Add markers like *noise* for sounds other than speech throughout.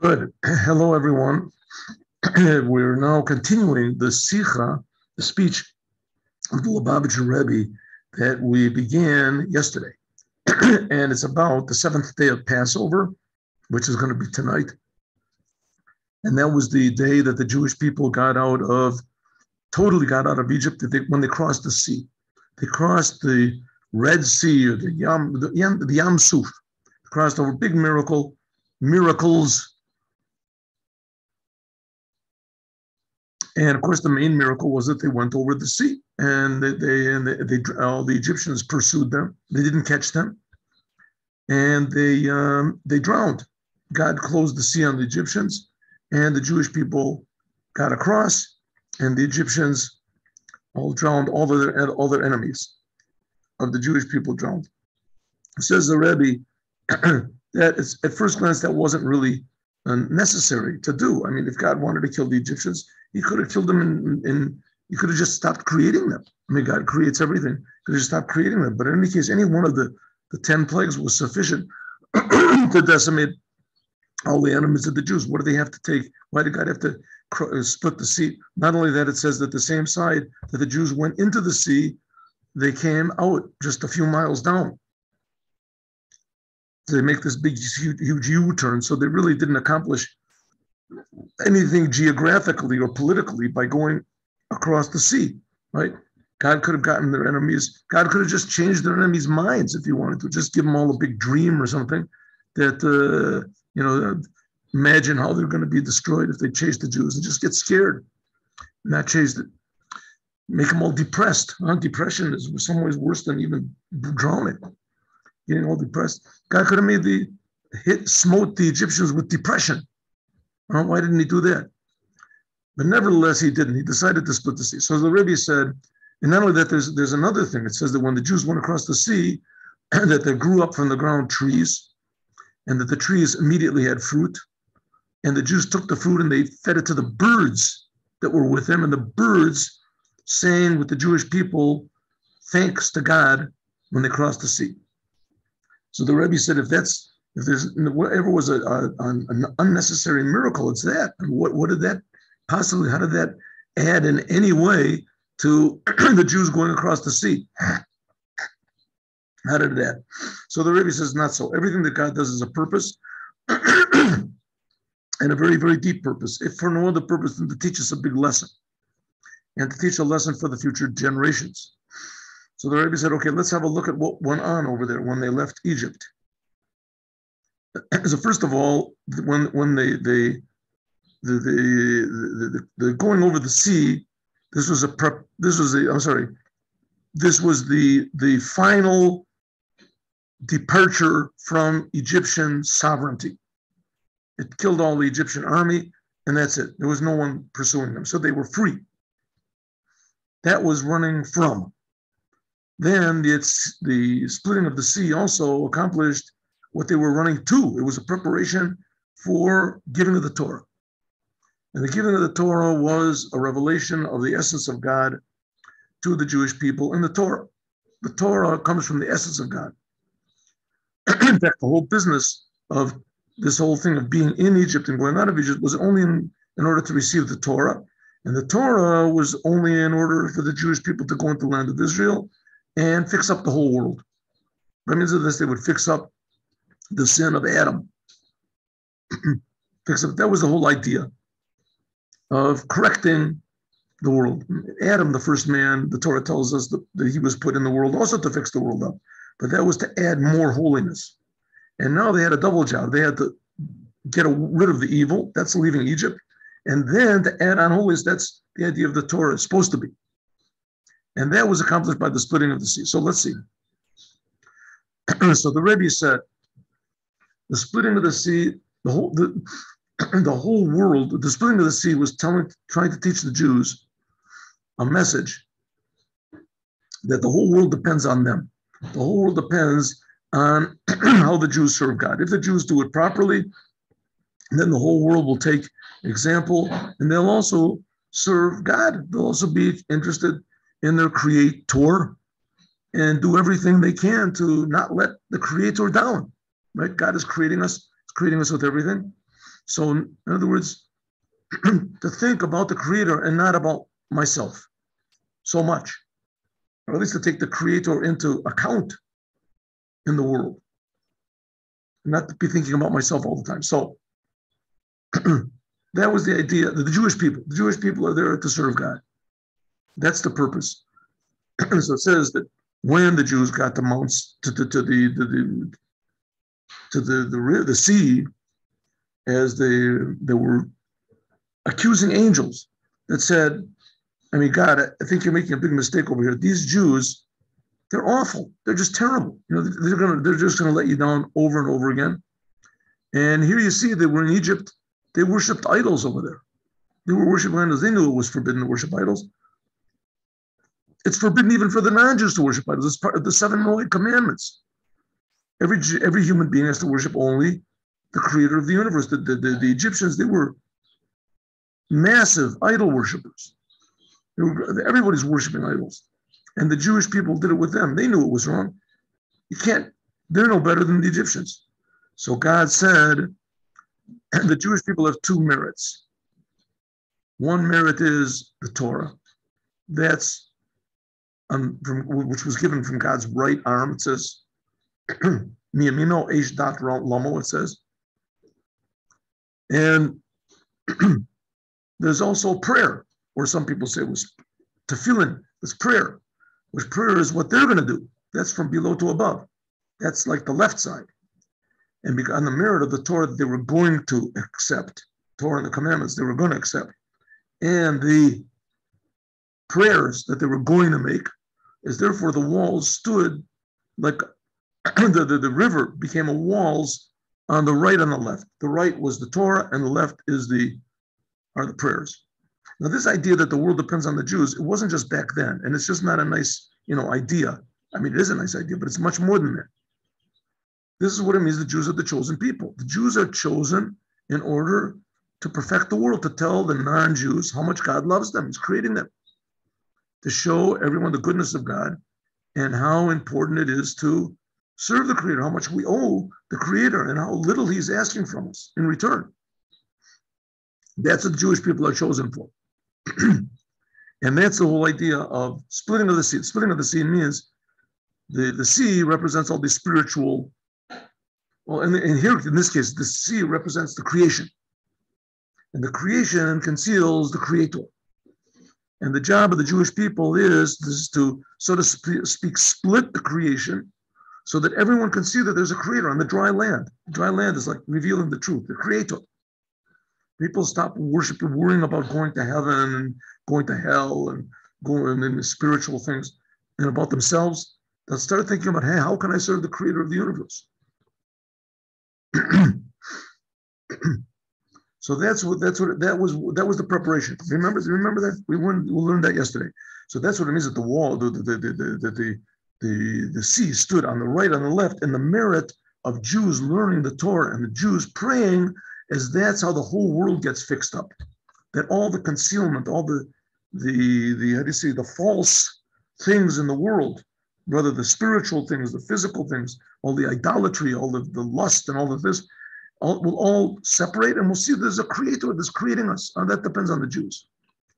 Good. *clears throat* Hello, everyone. *clears throat* We're now continuing the Sikha, the speech of the Lubavitcher Rebbe that we began yesterday. *clears throat* and it's about the seventh day of Passover, which is going to be tonight. And that was the day that the Jewish people got out of, totally got out of Egypt when they crossed the sea. They crossed the Red Sea or the Yam, the Yam, the Yam Suf, crossed over big miracle, miracles. And of course, the main miracle was that they went over the sea, and they, they and they, they all the Egyptians pursued them. They didn't catch them, and they um, they drowned. God closed the sea on the Egyptians, and the Jewish people got across, and the Egyptians all drowned. All their all their enemies of the Jewish people drowned. Says the Rebbe *clears throat* that at first glance that wasn't really uh, necessary to do. I mean, if God wanted to kill the Egyptians, He could have killed them, in, in He could have just stopped creating them. I mean, God creates everything; could have just stopped creating them. But in any case, any one of the the ten plagues was sufficient *clears throat* to decimate all the enemies of the Jews. What do they have to take? Why did God have to uh, split the sea? Not only that, it says that the same side that the Jews went into the sea, they came out just a few miles down they make this big, huge, huge U-turn. So they really didn't accomplish anything geographically or politically by going across the sea, right? God could have gotten their enemies. God could have just changed their enemies' minds if he wanted to. Just give them all a big dream or something that, uh, you know, imagine how they're going to be destroyed if they chase the Jews and just get scared, not chase it. Make them all depressed. Huh? Depression is in some ways worse than even drowning getting all depressed. God could have made the hit, smote the Egyptians with depression. Why didn't he do that? But nevertheless, he didn't. He decided to split the sea. So the Rebbe said, and not only that, there's there's another thing. It says that when the Jews went across the sea, *clears throat* that there grew up from the ground trees, and that the trees immediately had fruit. And the Jews took the fruit and they fed it to the birds that were with them, and the birds sang with the Jewish people thanks to God when they crossed the sea. So the Rebbe said, if that's if there's whatever was a, a, an unnecessary miracle, it's that. And what what did that possibly? How did that add in any way to *clears throat* the Jews going across the sea? How did that? So the Rebbe says, not so. Everything that God does is a purpose. *clears throat* and a very, very deep purpose, if for no other purpose than to teach us a big lesson and to teach a lesson for the future generations. So the Rebbe said, okay, let's have a look at what went on over there when they left Egypt. *clears throat* So first of all, when when they the the, the, the, the going over the sea, this was a prep. This was the I'm sorry, this was the the final departure from Egyptian sovereignty. It killed all the Egyptian army, and that's it. There was no one pursuing them, so they were free. That was running from. Then it's the splitting of the sea also accomplished what they were running to. It was a preparation for giving of the Torah. And the giving of the Torah was a revelation of the essence of God to the Jewish people in the Torah. The Torah comes from the essence of God. *clears throat* in fact, the whole business of this whole thing of being in Egypt and going out of Egypt was only in, in order to receive the Torah. And the Torah was only in order for the Jewish people to go into the land of Israel and fix up the whole world. By means of this, they would fix up the sin of Adam. *clears throat* That was the whole idea of correcting the world. Adam, the first man, the Torah tells us that, that he was put in the world also to fix the world up, but that was to add more holiness. And now they had a double job. They had to get rid of the evil, that's leaving Egypt, and then to add on holiness, that's the idea of the Torah is supposed to be. And that was accomplished by the splitting of the sea. So let's see. *clears throat* so the Rebbe said, the splitting of the sea, the whole the, *clears throat* the whole world, the splitting of the sea was telling, trying to teach the Jews a message that the whole world depends on them. The whole world depends on *clears throat* how the Jews serve God. If the Jews do it properly, then the whole world will take example and they'll also serve God. They'll also be interested in their creator and do everything they can to not let the creator down. Right? God is creating us, creating us with everything. So, in other words, *clears throat* to think about the creator and not about myself so much, or at least to take the creator into account in the world, not to be thinking about myself all the time. So, *clears throat* that was the idea the Jewish people, the Jewish people are there to serve God. That's the purpose. *clears throat* so it says that when the Jews got to mounts to, to, to the, the, the to the, the the sea, as they they were accusing angels that said, I mean, God, I think you're making a big mistake over here. These Jews, they're awful. They're just terrible. You know, they're gonna they're just gonna let you down over and over again. And here you see they we're in Egypt. They worshipped idols over there. They were worshiping idols. They knew it was forbidden to worship idols. It's forbidden even for the non-Jews to worship idols. It's part of the seven Noahide commandments. Every every human being has to worship only the creator of the universe. The, the, the, the Egyptians, they were massive idol worshippers. Were, everybody's worshiping idols. And the Jewish people did it with them. They knew it was wrong. You can't, they're no better than the Egyptians. So God said, and *clears throat* the Jewish people have two merits. One merit is the Torah. That's um, from, which was given from God's right arm. It says, Miyamino Eish Dat Lomo, it says. And *clears throat* there's also prayer, or some people say it was tefillin, it's prayer, which prayer is what they're going to do. That's from below to above. That's like the left side. And on the merit of the Torah that they were going to accept, Torah and the commandments they were going to accept, and the prayers that they were going to make, is therefore the walls stood like *clears throat* the, the, the river became a walls on the right and the left. The right was the Torah, and the left is the are the prayers. Now, this idea that the world depends on the Jews, it wasn't just back then, and it's just not a nice, you know, idea. I mean, it is a nice idea, but it's much more than that. This is what it means the Jews are the chosen people. The Jews are chosen in order to perfect the world, to tell the non Jews how much God loves them. He's creating them, to show everyone the goodness of God and how important it is to serve the Creator, how much we owe the Creator, and how little He's asking from us in return. That's what the Jewish people are chosen for. *clears throat* and that's the whole idea of splitting of the sea. Splitting of the sea means the, the sea represents all the spiritual, well, and, and here in this case, the sea represents the creation. And the creation conceals the creator. And the job of the Jewish people is, is to, so to speak, split the creation so that everyone can see that there's a creator on the dry land. Dry land is like revealing the truth, the creator. People stop worshiping, worrying about going to heaven and going to hell and going into spiritual things and about themselves. They'll start thinking about, hey, how can I serve the creator of the universe? *clears throat* so that's what that's what that was that was the preparation. Remember, remember that we learned we learned that yesterday. So that's what it means that the wall, the the the the, the, the the, sea stood on the right, on the left, and the merit of Jews learning the Torah and the Jews praying, as that's how the whole world gets fixed up. That all the concealment, all the the the how do you say the false things in the world, whether the spiritual things, the physical things, all the idolatry, all the, the lust and all of this, all, will all separate, and we'll see there's a creator that's creating us. And that depends on the Jews.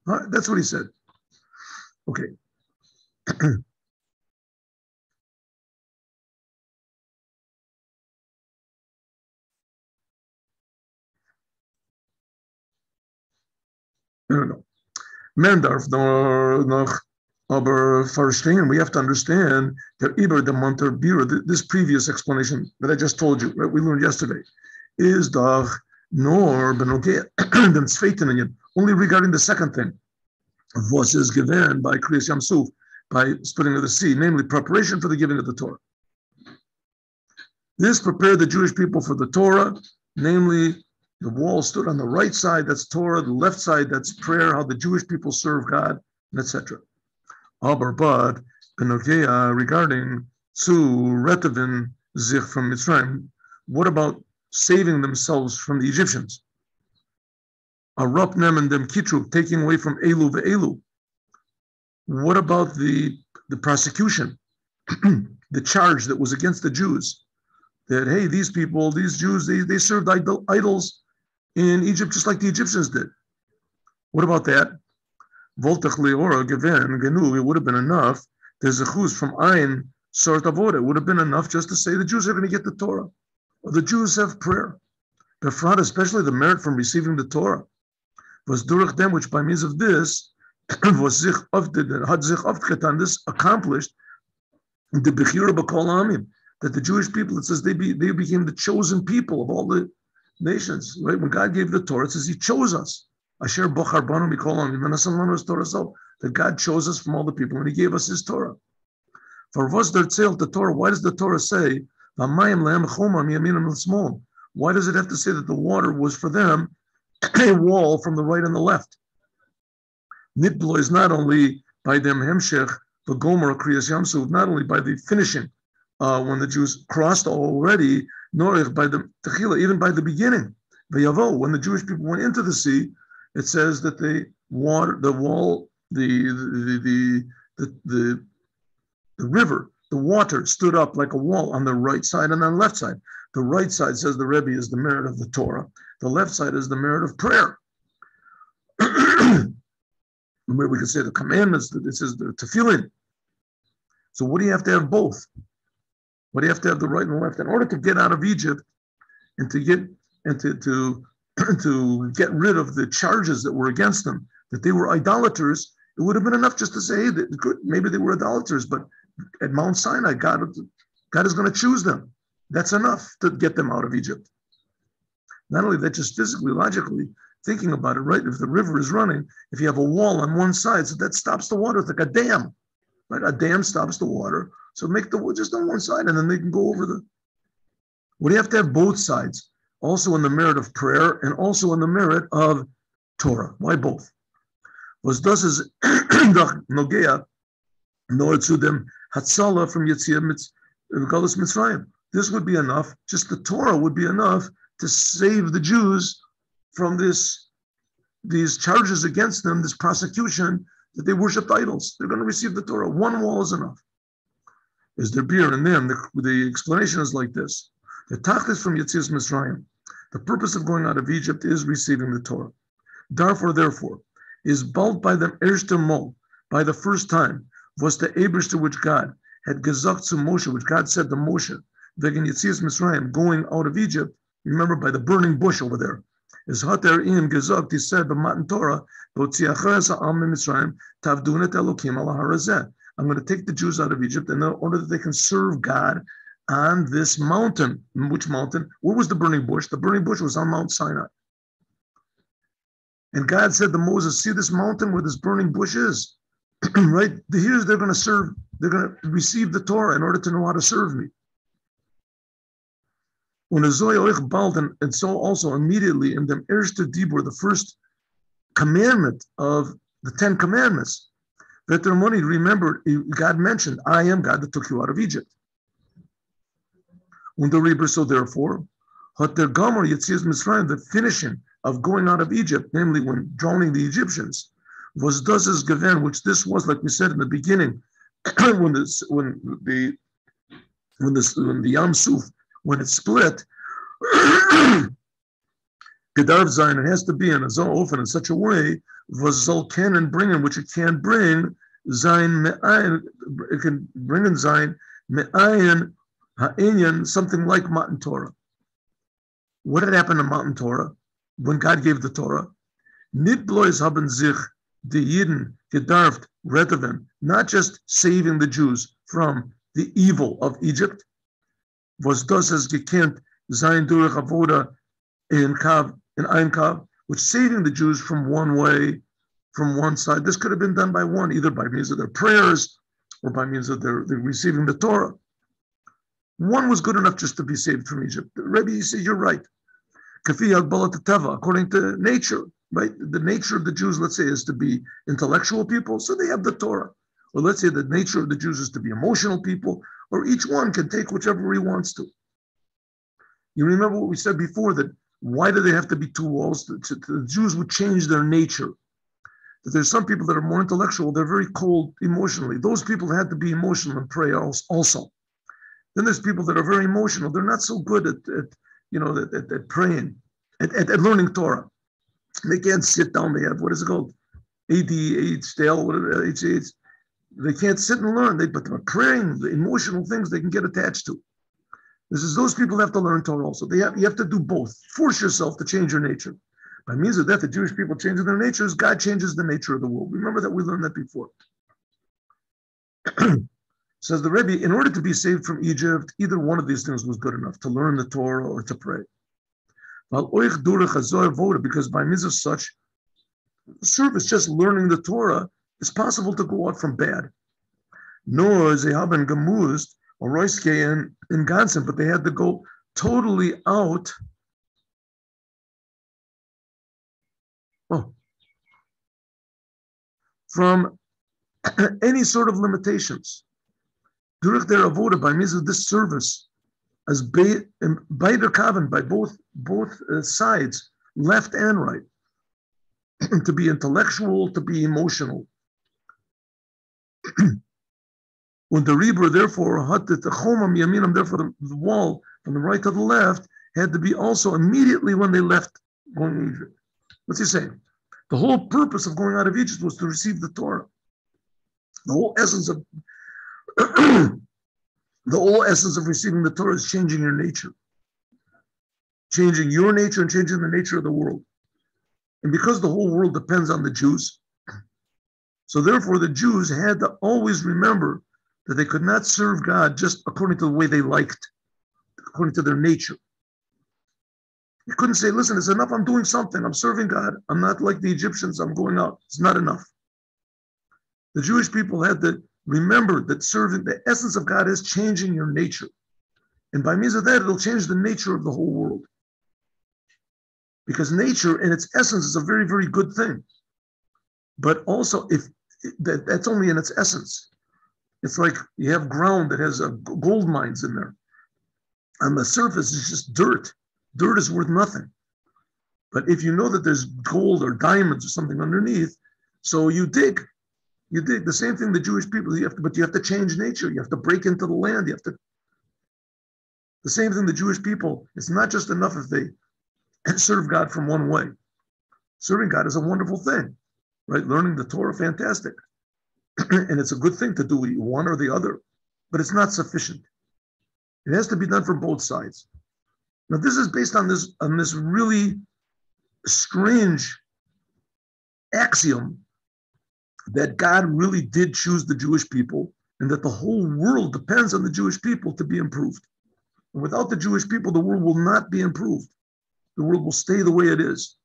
Right, that's what he said. Okay. *clears throat* No, no, no. Men darf noch aber verstehen, we have to understand that Iber the Monter Bira, this previous explanation that I just told you, right, we learned yesterday, is doch nor benoge dem *clears throat* only regarding the second thing. Was is given by Kriyas Yamsuf, by splitting of the sea, namely preparation for the giving of the Torah. This prepared the Jewish people for the Torah, namely the wall stood on the right side, that's Torah, the left side, that's prayer, how the Jewish people serve God, etc. Aber but regarding zu retavin zich from Mitzrayim, what about saving themselves from the Egyptians? Arapnem and dem kitru, taking away from Elu ve'elu. What about the, the prosecution, *clears throat* the charge that was against the Jews? That, hey, these people, these Jews, they, they served idol, idols in Egypt just like the Egyptians did. What about that? Voltach leora given genu, it would have been enough. There's a chuz from Ayin sort of order. It would have been enough just to say the Jews are going to get the Torah. Or the Jews have prayer. Befrat, especially the merit from receiving the Torah, was durach them, which by means of this *clears throat* was sich of the had sich aufgetan, this accomplished the bechira b'kol amim, that the Jewish people, it says they be they became the chosen people of all the nations. Right when God gave the Torah, it says He chose us. Asher bochar banu mikol amim, Torah so that God chose us from all the people and He gave us His Torah. For was der the Torah? Why does the Torah say why does it have to say that the water was for them a wall from the right and the left? Nitblo is not only by them hemshech, the Gomer Kriyas Yamsuf, not only by the finishing, uh, when the Jews crossed already, nor by the Techila, even by the beginning. Yavo, when the Jewish people went into the sea, it says that the water, the wall, the the the the, the, the river, the water stood up like a wall on the right side and on the left side. The right side says the Rebbe is the merit of the Torah. The left side is the merit of prayer. *clears throat* Where we can say the commandments, this is the tefillin. So what do you have to have both? Do you have to have the right and left? In order to get out of Egypt and to get and to to, *clears throat* to get rid of the charges that were against them, that they were idolaters, it would have been enough just to say that maybe they were idolaters, but at Mount Sinai, God, God is going to choose them. That's enough to get them out of Egypt. Not only that, just physically, logically, thinking about it, right? If the river is running, if you have a wall on one side, so that stops the water. It's like a dam, right? A dam stops the water. So make the just on one side, and then they can go over the. What do you have to have both sides? Also in the merit of prayer, and also in the merit of Torah. Why both? Was das is *clears throat* nogea them hatzala from Yitzias Mitzrayim. This would be enough. Just the Torah would be enough to save the Jews from this these charges against them, this prosecution that they worshipped idols. They're going to receive the Torah. One wall is enough. Is there beer in them? The, the explanation is like this: the tachlis from Yitzias Mitzrayim. The purpose of going out of Egypt is receiving the Torah. Therefore, therefore, is bald by them erster mol by the first time was the Abrish to which God had gesagt to Moshe, which God said to Moshe, wegen Yitzias Mitzrayim, going out of Egypt, remember by the burning bush over there, is Hater im gesagt, he said, the Matan Torah, I'm going to take the Jews out of Egypt in order that they can serve God on this mountain. Which mountain? Where was the burning bush? The burning bush was on Mount Sinai. And God said to Moses, See this mountain where this burning bush is? *clears throat* right? Here's they're going to serve, they're going to receive the Torah in order to know how to serve me. And, so also immediately in the Erster Dibur, the first commandment of the Ten Commandments, money remember, God mentioned, I am God that took you out of Egypt. Und the Reber, so therefore, hat der Gomer Yetzias the finishing of going out of Egypt, namely when drowning the Egyptians, was does as given, which this was, like we said in the beginning, *clears throat* when this when the when this when the Yam Suf when it split, *clears throat* Gedarv Zion, it has to be in a often in such a way, was can and bring in, which it can bring, Zion Me'ayin, it can bring in Zion Me'ayin Ha'inyan, something like Matan Torah. What had happened to Matan Torah when God gave the Torah? Nidblois haben sich die Yidden gedarft redoven, not just saving the Jews from the evil of Egypt, was das es gekannt sein durch Avoda in Kav, in Ein Kav, which saving the Jews from one way, from one side. This could have been done by one, either by means of their prayers or by means of their, their receiving the Torah. One was good enough just to be saved from Egypt. Rebbe, you say, you're right. According to nature, right? The nature of the Jews, let's say, is to be intellectual people, so they have the Torah. Or let's say the nature of the Jews is to be emotional people, or each one can take whichever he wants to. You remember what we said before that why do they have to be two walls? The, Jews would change their nature. That there's some people that are more intellectual, they're very cold emotionally. Those people had to be emotional and pray also. Then there's people that are very emotional. They're not so good at, at you know, at, at, at praying at, at, at learning Torah. They can't sit down. They have what is it called? ADH, Dale, whatever, HH. They can't sit and learn. They, but they're praying, the emotional things they can get attached to. This is those people have to learn Torah also. They have, you have to do both. Force yourself to change your nature. By means of that, the Jewish people changing their natures, God changes the nature of the world. Remember that we learned that before. *clears throat* Says the Rebbe, in order to be saved from Egypt, either one of these things was good enough to learn the Torah or to pray. Because by means of such service, just learning the Torah, it's possible to go out from bad. Nor they have been gemuzed or Roiske in, in Gansen, but they had to go totally out. Oh, from *clears throat* any sort of limitations. Durch der avoda, by means of this service, as by the kavan, by both both uh, sides, left and right, *clears throat* to be intellectual, to be emotional. *clears throat* when the Reber, therefore, had to the chomam yaminam, therefore the, the wall from the right to the left had to be also immediately when they left going to Egypt. What's he saying? The whole purpose of going out of Egypt was to receive the Torah. The whole essence of *clears throat* the whole essence of receiving the Torah is changing your nature, changing your nature and changing the nature of the world. And because the whole world depends on the Jews, *clears throat* so therefore the Jews had to always remember that they could not serve God just according to the way they liked, according to their nature. You couldn't say, listen, it's enough, I'm doing something, I'm serving God. I'm not like the Egyptians, I'm going out. It's not enough. The Jewish people had to remember that serving the essence of God is changing your nature. And by means of that, it'll change the nature of the whole world. Because nature in its essence is a very, very good thing. But also, if that, that's only in its essence. It's like you have ground that has gold mines in there. On the surface, it's just dirt. Dirt is worth nothing. But if you know that there's gold or diamonds or something underneath, so you dig, you dig the same thing the Jewish people, you have to, but you have to change nature. You have to break into the land. You have to. The same thing the Jewish people, it's not just enough if they *coughs* serve God from one way. Serving God is a wonderful thing, right? Learning the Torah, fantastic. *clears throat* and it's a good thing to do one or the other, but it's not sufficient. It has to be done from both sides. Now, this is based on this on this really strange axiom that God really did choose the Jewish people and that the whole world depends on the Jewish people to be improved. And without the Jewish people, the world will not be improved. The world will stay the way it is.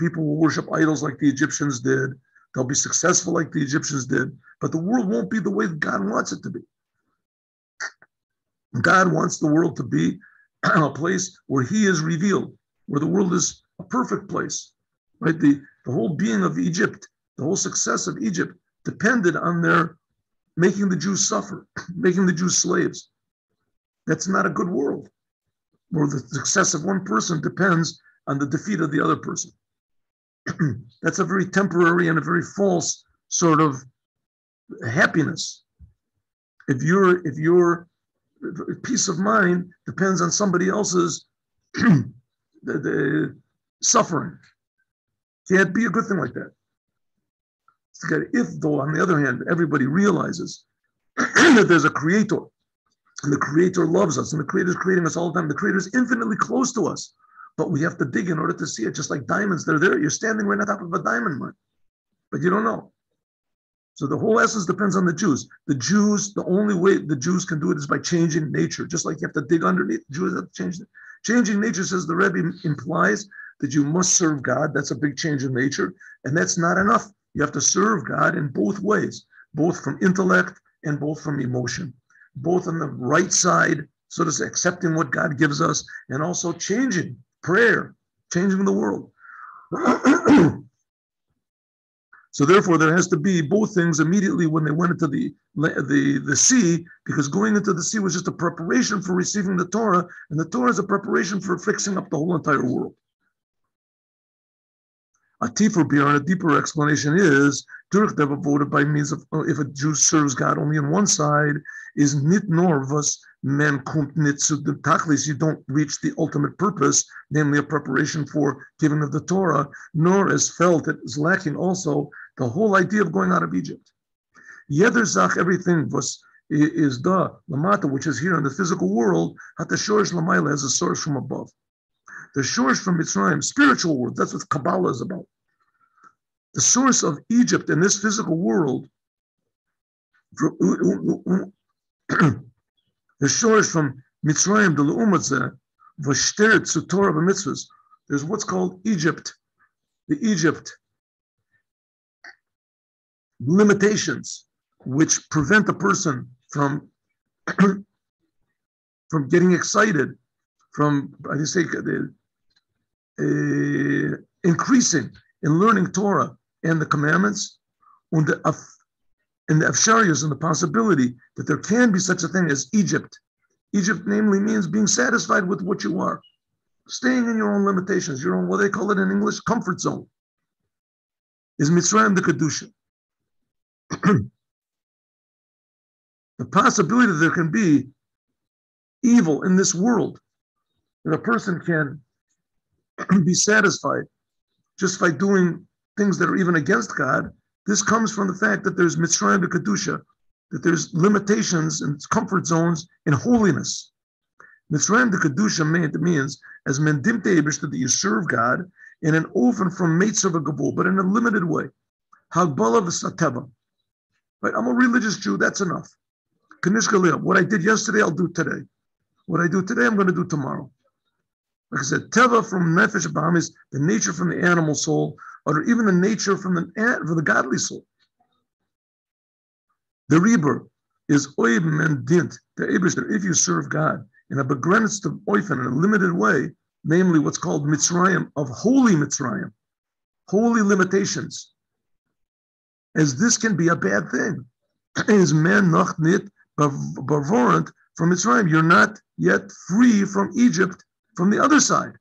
People will worship idols like the Egyptians did. They'll be successful like the Egyptians did, but the world won't be the way God wants it to be. God wants the world to be *clears throat* a place where He is revealed, where the world is a perfect place. Right? The, the whole being of Egypt the whole success of Egypt depended on their making the Jews suffer, *clears throat* making the Jews slaves. That's not a good world, where the success of one person depends on the defeat of the other person. *clears throat* That's a very temporary and a very false sort of happiness. If your if your peace of mind depends on somebody else's *clears throat* the, the suffering, can't be a good thing like that. If, though, on the other hand, everybody realizes *clears throat* that there's a creator, and the creator loves us, and the creator is creating us all the time, the creator is infinitely close to us, but we have to dig in order to see it, just like diamonds. They're there. You're standing right on top of a diamond mine, but you don't know. So the whole essence depends on the Jews. The Jews, the only way the Jews can do it is by changing nature. Just like you have to dig underneath, Jews have to change it. Changing nature, says the Rebbe, implies that you must serve God. That's a big change in nature, and that's not enough. You have to serve God in both ways, both from intellect and both from emotion, both on the right side, so to say, accepting what God gives us, and also changing prayer, changing the world. *clears throat* so therefore, there has to be both things immediately when they went into the, the, the sea, because going into the sea was just a preparation for receiving the Torah, and the Torah is a preparation for fixing up the whole entire world. A beyond a deeper explanation is Durk voted by means of uh, if a Jew serves God only on one side, is nit norvus men kumt nit tachlis, you don't reach the ultimate purpose, namely a preparation for giving of the Torah, nor is felt it is lacking also the whole idea of going out of Egypt. Yeder zach, everything was is the lamata, which is here in the physical world, hat the shorish lamaila as a source from above. The source from Mitzrayim, spiritual world, that's what Kabbalah is about. The source of Egypt in this physical world, *clears throat* the source from Mitzrayim, the Leumatzeh, Vashteret to Torah mitzvahs. There's what's called Egypt, the Egypt limitations which prevent a person from *clears throat* from getting excited, from I say uh, increasing in learning Torah and the commandments, and the and the afsharias and the possibility that there can be such a thing as Egypt. Egypt, namely, means being satisfied with what you are, staying in your own limitations, your own what they call it in English comfort zone. Is Mitzrayim the kedusha? *clears throat* the possibility that there can be evil in this world, that a person can *clears throat* be satisfied just by doing things that are even against God, this comes from the fact that there's Mitzrayim Kedusha, that there's limitations and comfort zones in holiness. Mitzrayim the Kedusha means as mendim that you serve God in an oven from Meitzav Gabul, but in a limited way. Hagbala v'sateva. Right? I'm a religious Jew, that's enough. Kanishka what I did yesterday, I'll do today. What I do today, I'm going to do tomorrow. Like I said, teva from nefesh is the nature from the animal soul, or even the nature from the from the godly soul. The reber is oib mendint, the Abishter, if you serve God in a begrenzt of oifen in a limited way, namely what's called mitzrayim, of holy mitzrayim, holy limitations, as this can be a bad thing. *clears throat* Is man noch nit from Mitzrayim? You're not yet free from Egypt from the other side.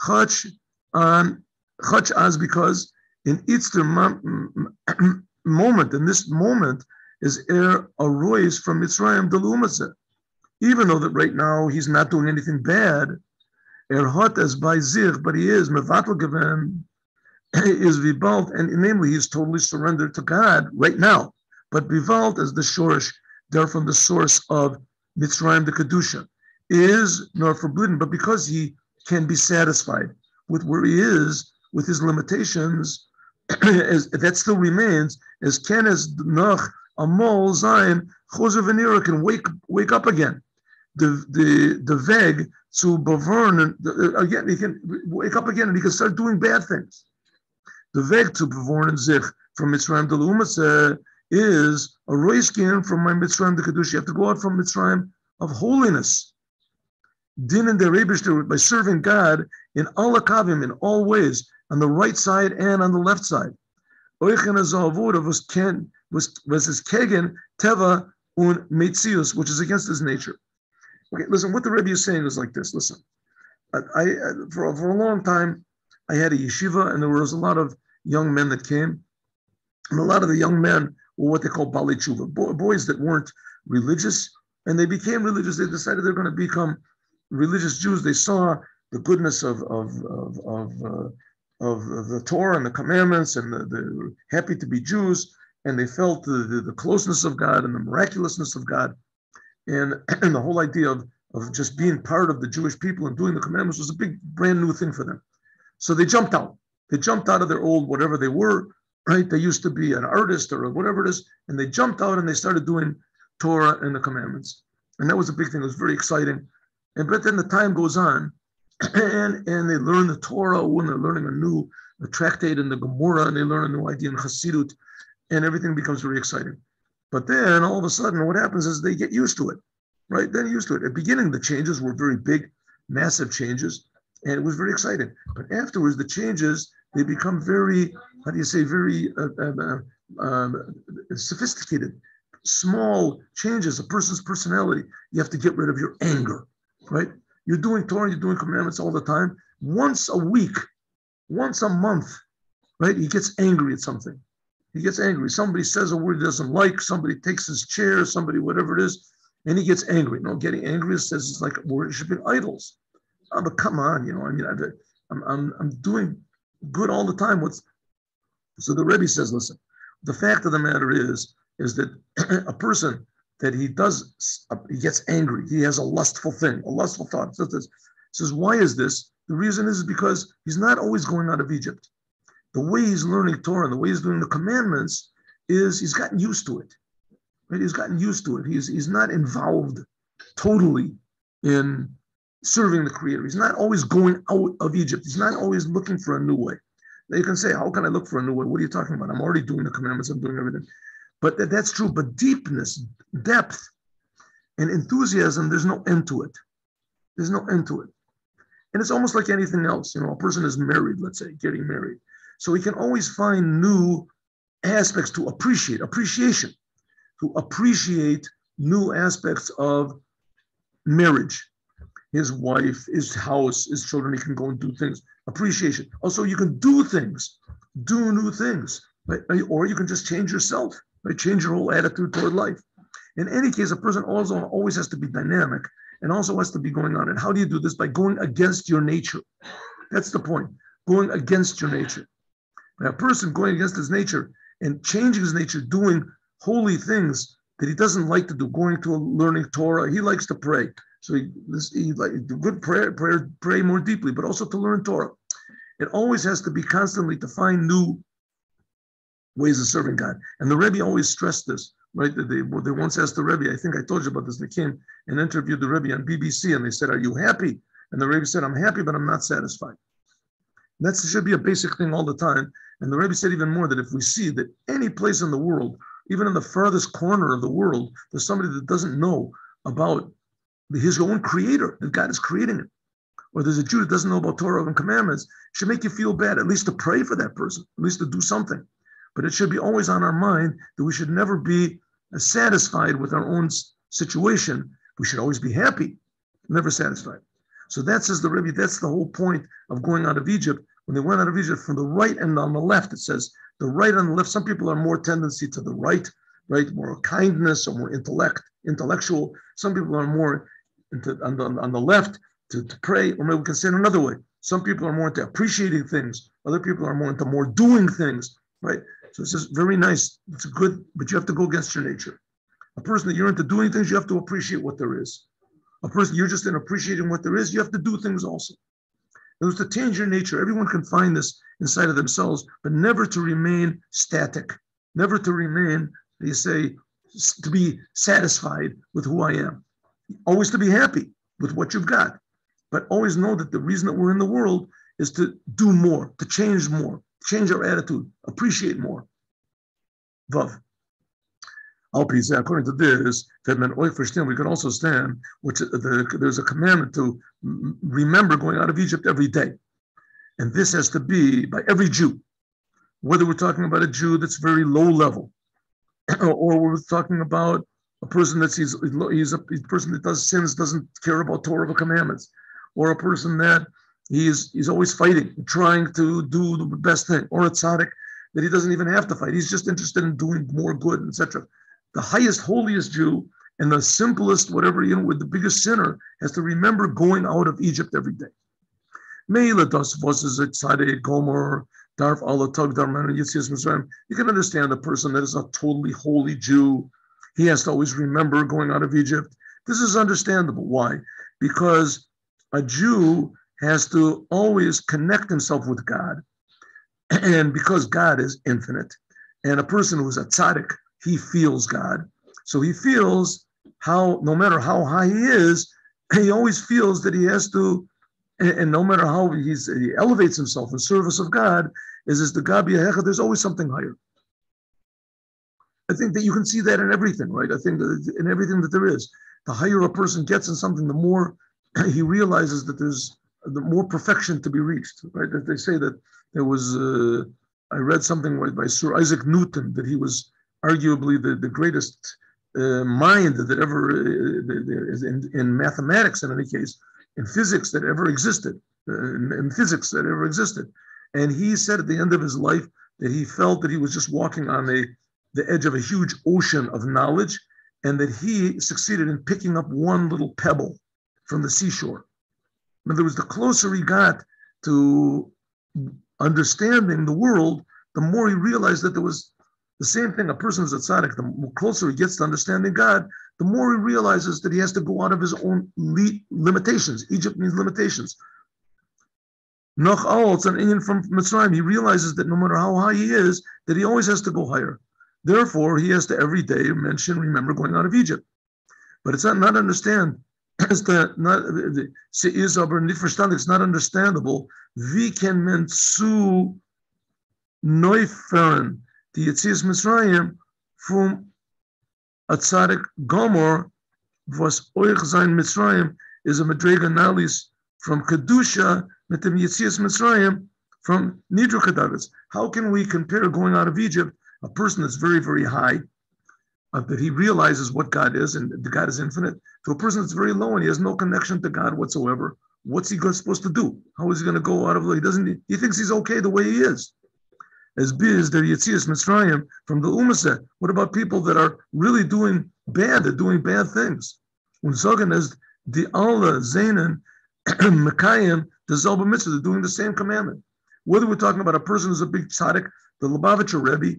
Chach on Chach as because in Easter *clears throat* moment, in this moment, is Er arose from Mitzrayim Delumase. Even though that right now he's not doing anything bad, Er hot as by Zich, but he is Mevatel given is Vibalt, and namely, he's totally surrendered to God right now. But Vivalt is the Shorish, they're from the source of Mitzrayim, the Kedusha, is nor forbidden, but because he can be satisfied with where he is, with his limitations, *clears throat* as, that still remains, as can as Noch, Amol, Choser Venera can wake wake up again. The the the Veg to Bavern, and again, he can wake up again and he can start doing bad things. The veg to bevorn zich from Mitzrayim to Lumas is a roiskin from my Mitzrayim to Kedusha. You have to go out from Mitzrayim of holiness. Din and the by serving God in all akavim, in all ways, on the right side and on the left side. Oichen was ken was was his kegen teva un metzius, which is against his nature. Okay, listen. What the Rebbe is saying is like this. Listen, I, I for for a long time I had a yeshiva, and there was a lot of young men that came, and a lot of the young men were what they call bali tshuva, boys that weren't religious, and they became religious. They decided they're going to become religious Jews. They saw the goodness of of of of, uh, of the Torah and the commandments, and the, they were happy to be Jews, and they felt the, the, the closeness of God and the miraculousness of God, and, *clears throat* and the whole idea of of just being part of the Jewish people and doing the commandments was a big brand new thing for them. So they jumped out. They jumped out of their old whatever they were, right? They used to be an artist or whatever it is, and they jumped out and they started doing Torah and the commandments. And that was a big thing. It was very exciting. And but then the time goes on, *clears throat* and and they learn the Torah when they're learning a new a tractate in the Gemara, and they learn a new idea in Hasidut, and everything becomes very exciting. But then all of a sudden, what happens is they get used to it, right? They're used to it. At the beginning, the changes were very big, massive changes and it was very exciting. But afterwards, the changes they become very, how do you say, very uh, uh, um, sophisticated. Small changes, a person's personality. You have to get rid of your anger, right? You're doing Torah, you're doing commandments all the time. Once a week, once a month, right? He gets angry at something. He gets angry. Somebody says a word he doesn't like. Somebody takes his chair. Somebody, whatever it is, and he gets angry. No, getting angry says it's like worshiping idols. Oh, but come on, you know. I mean, I'm, I'm, I'm doing good all the time. What's so the Rebbe says, listen, the fact of the matter is, is that *clears throat* a person that he does, he gets angry. He has a lustful thing, a lustful thought. Says, this, says, why is this? The reason is because he's not always going out of Egypt. The way he's learning Torah and the way he's doing the commandments is he's gotten used to it. Right? He's gotten used to it. He's he's not involved totally in serving the Creator. He's not always going out of Egypt. He's not always looking for a new way. Now you can say, How can I look for a new way? What are you talking about? I'm already doing the commandments, I'm doing everything. But that, that's true. But deepness, depth, and enthusiasm, there's no end to it. There's no end to it. And it's almost like anything else. You know, a person is married, let's say, getting married. So he can always find new aspects to appreciate, appreciation, to appreciate new aspects of marriage, his wife, his house, his children. He can go and do things. Appreciation. Also, you can do things, do new things, right? or you can just change yourself, right? Change your whole attitude toward life. In any case, a person also always has to be dynamic and also has to be going on. And how do you do this? By going against your nature. That's the point. Going against your nature. Now, a person going against his nature and changing his nature, doing holy things that he doesn't like to do, going to a learning Torah. He likes to pray. So he, this, he like good prayer, prayer, pray more deeply, but also to learn Torah. It always has to be constantly to find new ways of serving God. And the Rebbe always stressed this, right? They, they once asked the Rebbe, I think I told you about this, they came and interviewed the Rebbe on BBC and they said, Are you happy? And the Rebbe said, I'm happy, but I'm not satisfied. That should be a basic thing all the time. And the Rebbe said even more that if we see that any place in the world, even in the farthest corner of the world, there's somebody that doesn't know about his own creator, that God is creating it, or there's a Jew that doesn't know about Torah and commandments, should make you feel bad, at least to pray for that person, at least to do something. But it should be always on our mind that we should never be satisfied with our own situation. We should always be happy, never satisfied. So that says the Rebbe, that's the whole point of going out of Egypt. When they went out of Egypt from the right and on the left, it says the right and the left. Some people are more tendency to the right, right, more kindness or more intellect, intellectual. Some people are more into, on, the, on the left to, to pray, or maybe we can say it another way. Some people are more into appreciating things. Other people are more into more doing things, right? So it's just very nice. It's good, but you have to go against your nature. A person that you're into doing things, you have to appreciate what there is. A person you're just in appreciating what there is, you have to do things also. It was to change your nature. Everyone can find this inside of themselves, but never to remain static, never to remain, they say, to be satisfied with who I am. Always to be happy with what you've got, but always know that the reason that we're in the world is to do more, to change more, change our attitude, appreciate more. Vav. According to this, we can also stand, which uh, the, there's a commandment to remember going out of Egypt every day. And this has to be by every Jew, whether we're talking about a Jew that's very low level, *clears throat* or we're talking about a person that's he's, he's a, he's a person that does sins, doesn't care about Torah commandments, or a person that he's he's always fighting, trying to do the best thing, or a tzaddik that he doesn't even have to fight. He's just interested in doing more good, etc. The highest, holiest Jew and the simplest, whatever, you know, with the biggest sinner has to remember going out of Egypt every day. darf You can understand a person that is a totally holy Jew. He has to always remember going out of Egypt. This is understandable. Why? Because a Jew has to always connect himself with God. And because God is infinite, and a person who is a tzaddik, he feels God. So he feels how, no matter how high he is, he always feels that he has to, and, no matter how he elevates himself in service of God, is as the Gabi there's always something higher. I think that you can see that in everything, right? I think that in everything that there is. The higher a person gets in something, the more *clears throat* he realizes that there's the more perfection to be reached, right? That they say that there was, uh, I read something by Sir Isaac Newton that he was arguably the, the greatest uh, mind that ever, uh, in, in, mathematics in any case, in physics that ever existed, uh, in, in, physics that ever existed. And he said at the end of his life that he felt that he was just walking on a, the edge of a huge ocean of knowledge and that he succeeded in picking up one little pebble from the seashore. In other words, the closer he got to understanding the world, the more he realized that there was the same thing. A person who's a tzaddik, the closer he gets to understanding God, the more he realizes that he has to go out of his own limitations. Egypt means limitations. Noch it's an Indian from Mitzrayim. He realizes that no matter how high he is, that he always has to go higher. Therefore, he has to every day mention, remember going out of Egypt. But it's not, not understand. *clears throat* The, not, sie ist aber nicht verstanden, it's not understandable. Wie kann man zu neuführen die Yitzias Mitzrayim vom Atzadik Gomor, was euch sein Mitzrayim, is a Madrega Nalis from Kedusha mit dem Yitzias Mitzrayim from Kadagas. How can we compare going out of Egypt, a person that's very, very high, uh, that he realizes what God is and the God is infinite, to a person that's very low and he has no connection to God whatsoever? What's he supposed to do? How is he going to go out of? The? He doesn't. He thinks he's okay the way he is. As biz their Yitzias Mitzrayim from the Umaset. What about people that are really doing bad? They're doing bad things. When Zogan is the Allah Zainan *clears throat* Mekayim the Zelba Mitzvah, they're doing the same commandment. Whether we're talking about a person who's a big tzaddik, the Lubavitcher Rebbe,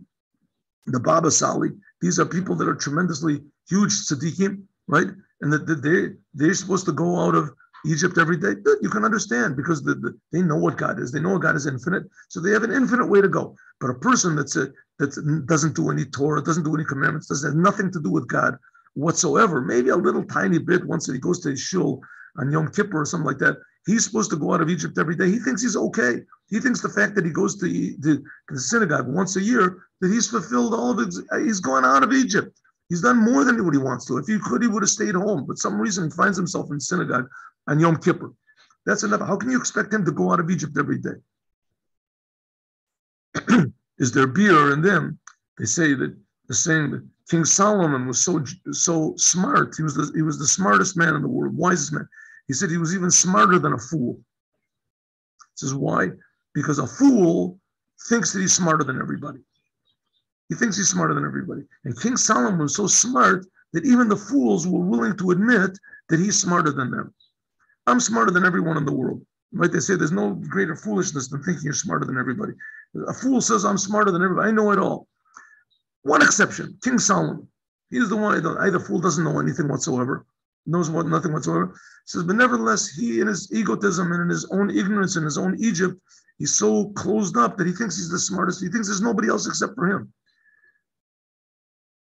the Baba Sali, these are people that are tremendously huge tzaddikim, right? And that they, they're supposed to go out of Egypt every day. You can understand because the, the, they know what God is. They know God is infinite. So they have an infinite way to go. But a person that's a, that doesn't do any Torah, doesn't do any commandments, doesn't have nothing to do with God whatsoever, maybe a little tiny bit once he goes to his shul on Yom Kippur or something like that, He's supposed to go out of Egypt every day. He thinks he's okay. He thinks the fact that he goes to the, the synagogue once a year, that he's fulfilled all of his, he's gone out of Egypt. He's done more than what he wants to. If he could, he would have stayed home. But some reason he finds himself in synagogue on Yom Kippur. That's enough. How can you expect him to go out of Egypt every day? *clears throat* Is there beer in them? They say that the saying that King Solomon was so so smart. He was the, he was the smartest man in the world, wisest man. He said he was even smarter than a fool. He says, why? Because a fool thinks that he's smarter than everybody. He thinks he's smarter than everybody. And King Solomon was so smart that even the fools were willing to admit that he's smarter than them. I'm smarter than everyone in the world. Right? They say there's no greater foolishness than thinking you're smarter than everybody. A fool says, I'm smarter than everybody. I know it all. One exception, King Solomon. He's the one, either fool doesn't know anything whatsoever, knows what nothing whatsoever. He says, but nevertheless, he in his egotism and in his own ignorance and his own Egypt, he's so closed up that he thinks he's the smartest. He thinks there's nobody else except for him.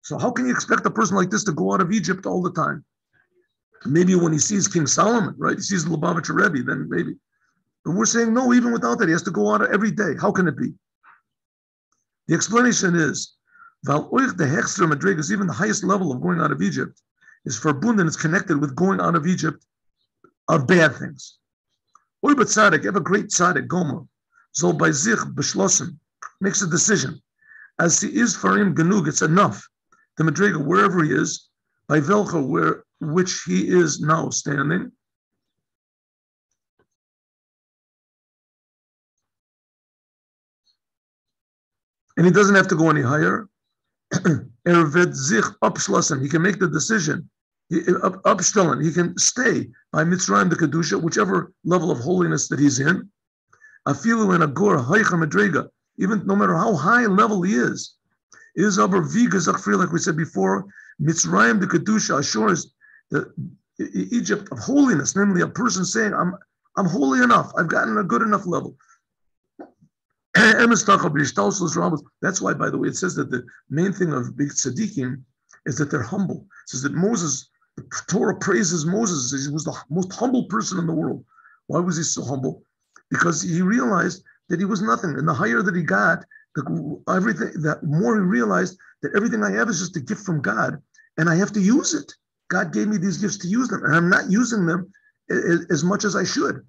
So how can you expect a person like this to go out of Egypt all the time? Maybe when he sees King Solomon, right? He sees the Lubavitcher Rebbe, then maybe. But we're saying no, even without that, he has to go out every day. How can it be? The explanation is, even the highest level of going out of Egypt is verbunden, it's connected with going out of Egypt of bad things. Oy but tzaddik, have a great tzaddik, Gomer, zol by zich beschlossen, makes a decision. As he is for him genug, it's enough. The Madriga, wherever he is, by Velcha, where which he is now standing, and he doesn't have to go any higher. *clears throat* er wird sich abschlossen. He can make the decision upstellen. He can stay by Mitzrayim the Kedusha, whichever level of holiness that he's in. Afilu in a gor haicha madrega, even no matter how high level he is, is aber viga like we said before. Mitzrayim the Kedusha assures the Egypt of holiness, namely a person saying, "I'm I'm holy enough. I've gotten a good enough level." *coughs* That's why, by the way, it says that the main thing of big tzaddikim is that they're humble. It says that Moses the Torah praises Moses. He was the most humble person in the world. Why was he so humble? Because he realized that he was nothing. And the higher that he got, the everything that more he realized that everything I have is just a gift from God, and I have to use it. God gave me these gifts to use them, and I'm not using them as much as I should.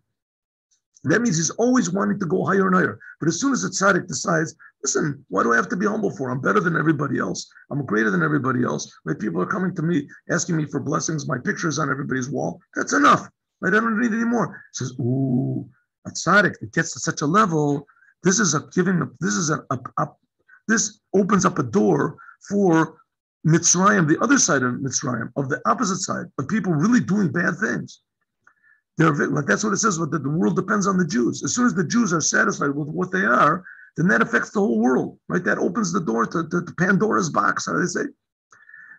That means he's always wanting to go higher and higher. But as soon as the tzaddik decides, listen, why do I have to be humble for? I'm better than everybody else. I'm greater than everybody else. My people are coming to me, asking me for blessings. My picture is on everybody's wall. That's enough. I don't need any more. He says, ooh, a tzaddik that gets to such a level, This is a giving. This is a, a, a this opens up a door for Mitzrayim, the other side of Mitzrayim, of the opposite side of people really doing bad things. They're that's what it says. That the world depends on the Jews. As soon as the Jews are satisfied with what they are, then that affects the whole world, right? That opens the door to, to, to Pandora's box. How do they say?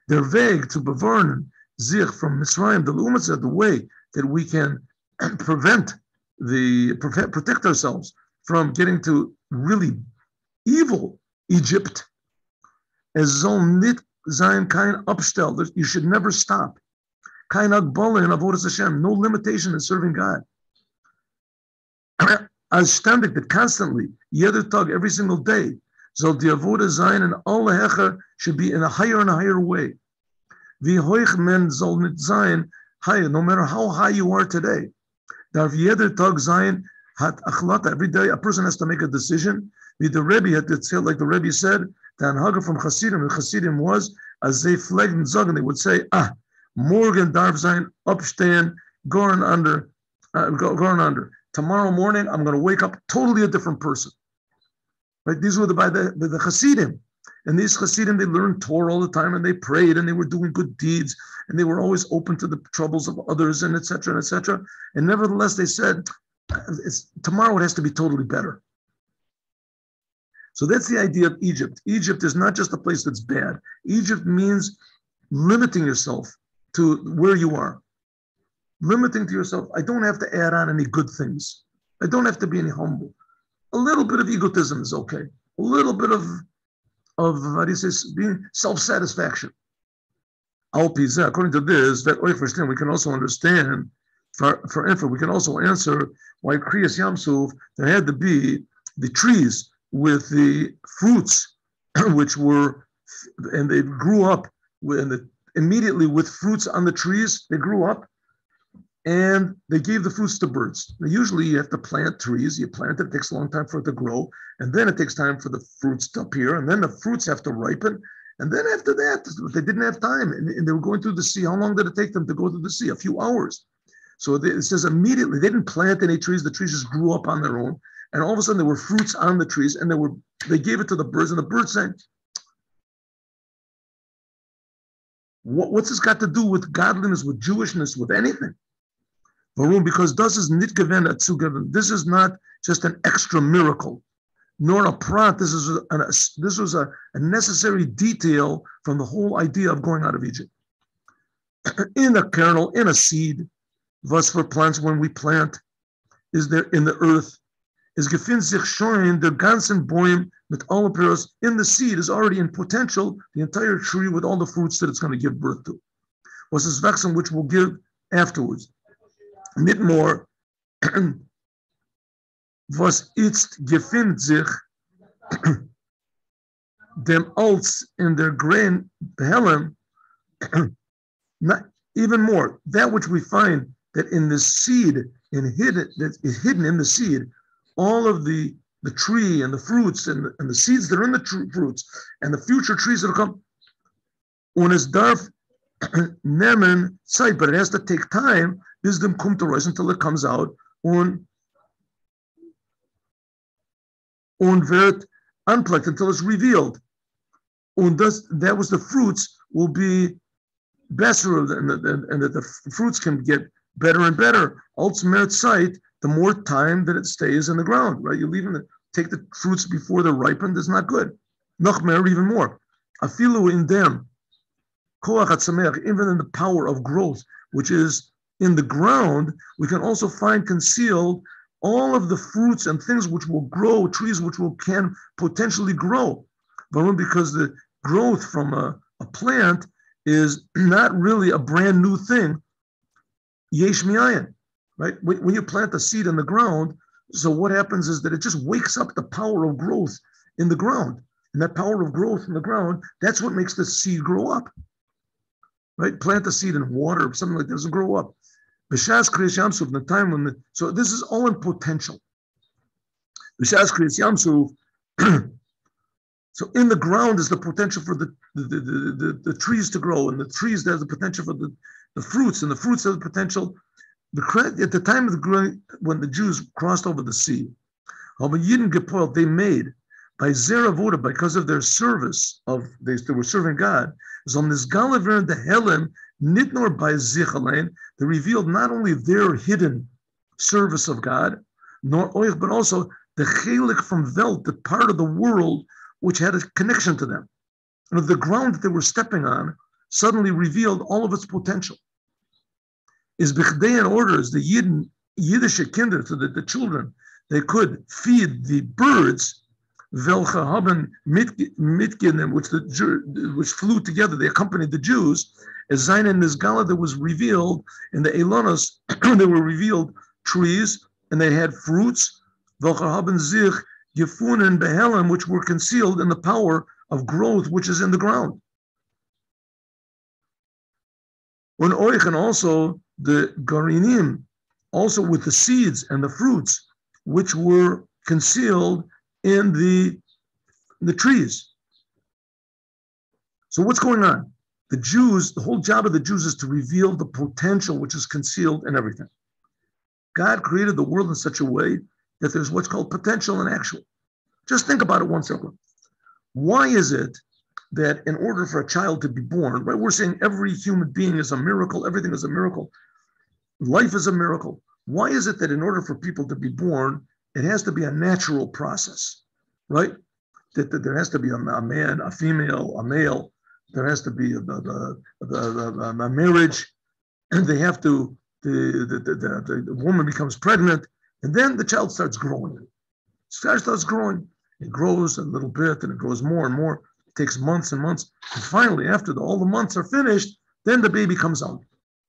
They're vague to Bavern Zich from Mitzrayim, the Lumas are the way that we can *clears throat* prevent the protect ourselves from getting to really evil Egypt. As zon nit sein kein Abstell. You should never stop. Kein Agbala in Avodas Hashem. No limitation in serving God. *clears throat* As standing that constantly, yeder tug every single day, so the avoda zayin and all hecher should be in a higher and higher way. The hoich men zol nit zayin higher, no matter how high you are today. Darf yeder tug zayin hat achlata. Every day a person has to make a decision. With The Rebbe had to like the Rebbe said, the anhaga from Hasidim, the Hasidim was as they flagged and zog, and they would say, ah, Morgan darf sein, upstand, going under, uh, going under. Tomorrow morning, I'm going to wake up totally a different person. Right? These were the, by the, the Hasidim. And these Hasidim, they learned Torah all the time and they prayed and they were doing good deeds and they were always open to the troubles of others and etc. and etc. And nevertheless, they said, it's tomorrow it has to be totally better. So that's the idea of Egypt. Egypt is not just a place that's bad. Egypt means limiting yourself to where you are. Limiting to yourself. I don't have to add on any good things. I don't have to be any humble. A little bit of egotism is okay. A little bit of of how do you say being self-satisfaction. According to this, that we can also understand for, for info, we can also answer why Kriyas Yamsuf, there had to be the trees with the fruits, *clears throat* which were, and they grew up, and the, immediately with fruits on the trees, they grew up, and they gave the fruits to birds. Now, usually you have to plant trees, you plant it, it takes a long time for it to grow, and then it takes time for the fruits to appear, and then the fruits have to ripen. And then after that, they didn't have time, and, and they were going through the sea. How long did it take them to go through the sea? A few hours. So it says immediately they didn't plant any trees; the trees just grew up on their own, and all of a sudden there were fruits on the trees, and they were they gave it to the birds, and the birds said, what, "What's this got to do with godliness, with Jewishness, with anything?" Because this is nit This is not just an extra miracle, nor a prat. This is a, a, this was a, a necessary detail from the whole idea of going out of Egypt. *clears throat* in a kernel, in a seed, thus for plants when we plant is there in the earth is gefindt sich schon der ganzen Bäum mit all the in the seed is already in potential the entire tree with all the fruits that it's going to give birth to. Was this vaccine which will give afterwards? Mit more *clears throat* was it's gefindt sich *clears throat* dem als in their grain Helen *clears throat* not even more that which we find that in the seed, in hidden that is hidden in the seed, all of the the tree and the fruits and the, and the seeds that are in the tr- fruits and the future trees that will come. When it's darf *clears throat* nemen sight, but it has to take time. Come to rise until it comes out on on wird unplugged until it's revealed. And thus, that was the fruits will be better and, and that the fruits can get better and better. Ultimate sight, the more time that it stays in the ground, right? You leave them, take the fruits before they're ripened is not good. Nachmer, even more. Afilu in them, even in the power of growth, which is in the ground, we can also find concealed all of the fruits and things which will grow, trees which will can potentially grow. But because the growth from a, a plant is *clears throat* not really a brand new thing, yesh right? When, when you plant a seed in the ground, so what happens is that it just wakes up the power of growth in the ground. And that power of growth in the ground, that's what makes the seed grow up. Right? Plant the seed in water, something like that doesn't grow up. B'shas kriyas yamsuf, the time when the, so this is all in potential. B'shas kriyas yamsuf, *clears throat* so in the ground is the potential for the the, the, the, the, trees to grow, and the trees there's the potential for the, the fruits, and the fruits have the potential. The, at the time of the when the Jews crossed over the sea, they made by Zeravoda, because of their service of they, they were serving God, is on this Galaver the Helen, nit nor by Zichalein, they revealed not only their hidden service of God, nor oich, but also the chelik from Welt, the part of the world which had a connection to them. And the ground that they were stepping on suddenly revealed all of its potential. Is in orders the Yidden, Yiddish kinder, so that the children, they could feed the birds, welche haben mitgenommen, which the which flew together, they accompanied the Jews, as Zain and Nizgala that was revealed in the Elonos, *clears throat* they were revealed trees, and they had fruits, welche haben sich gefunden behelim, which were concealed in the power of growth which is in the ground. When oich and also the garinim, also with the seeds and the fruits which were concealed in the, the trees. So what's going on? The Jews, the whole job of the Jews is to reveal the potential which is concealed in everything. God created the world in such a way that there's what's called potential and actual. Just think about it one second. Why is it that in order for a child to be born, right, we're saying every human being is a miracle, everything is a miracle, life is a miracle. Why is it that in order for people to be born, it has to be a natural process, right? That, that there has to be a, a, man, a female, a male, there has to be a, a, a, marriage, and they have to, the, the, the, the, woman becomes pregnant, and then the child starts growing. Starts growing. It grows a little bit and it grows more and more. It takes months and months. And finally, after the, all the months are finished, then the baby comes out,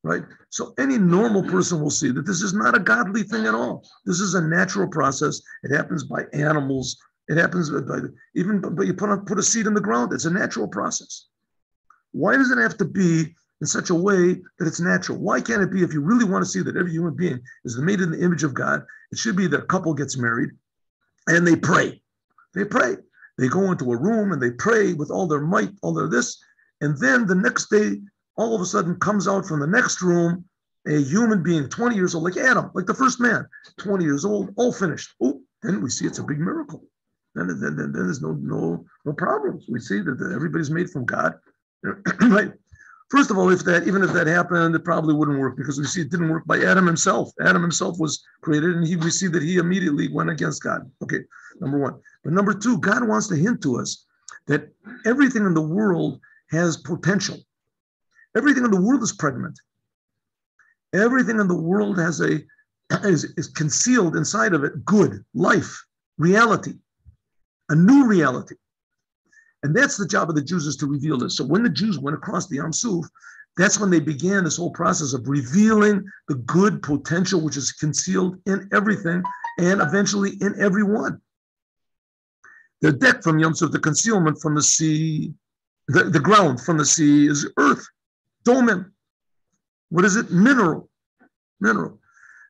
right? So any normal mm-hmm. person will see that this is not a godly thing at all. This is a natural process. It happens by animals. It happens by even but you put a, put a seed in the ground. It's a natural process. Why does it have to be in such a way that it's natural? Why can't it be if you really want to see that every human being is made in the image of God? It should be that a couple gets married and they pray. They pray. They go into a room and they pray with all their might, all their this. And then the next day, all of a sudden comes out from the next room a human being, 20 years old, like Adam, like the first man, 20 years old, all finished. Oh, then we see it's a big miracle. Then, then, then, then there's no no no problems. We see that everybody's made from God. *clears throat* right? First of all, if that even if that happened, it probably wouldn't work because we see it didn't work by Adam himself. Adam himself was created, and he we see that he immediately went against God. Okay, number one. But number two, God wants to hint to us that everything in the world has potential. Everything in the world is pregnant. Everything in the world has a is, is concealed inside of it good, life, reality, a new reality. And that's the job of the Jews is to reveal this. So when the Jews went across the Yam Suf, that's when they began this whole process of revealing the good potential which is concealed in everything and eventually in everyone. The deck from Yom Suf, the concealment from the sea, the, the ground from the sea is earth, domim. What is it? Mineral. Mineral.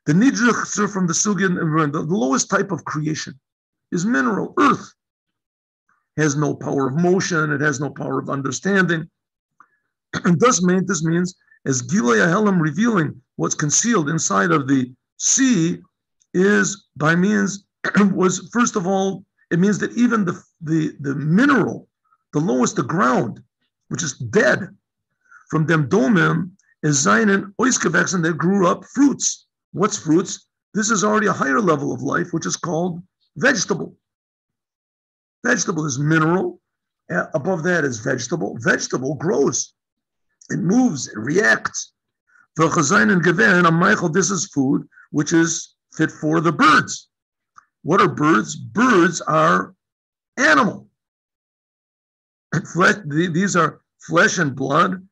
The nidrich from the sugin, the lowest type of creation is mineral, earth. Has no power of motion, it has no power of understanding. *clears throat* and thus mean, this means as Gilei Ahelim revealing what's concealed inside of the sea is by means *clears throat* was first of all it means that even the, the, the mineral, the lowest, the ground, which is dead, from them domim is Zainen oiskevexen that grew up fruits. What's fruits? This is already a higher level of life, which is called vegetable. Vegetable is mineral. Above that is vegetable. Vegetable grows. It moves, it reacts. V'chazayin and geven Michael. This is food which is fit for the birds. What are birds? Birds are animal. Flesh, these are flesh and blood,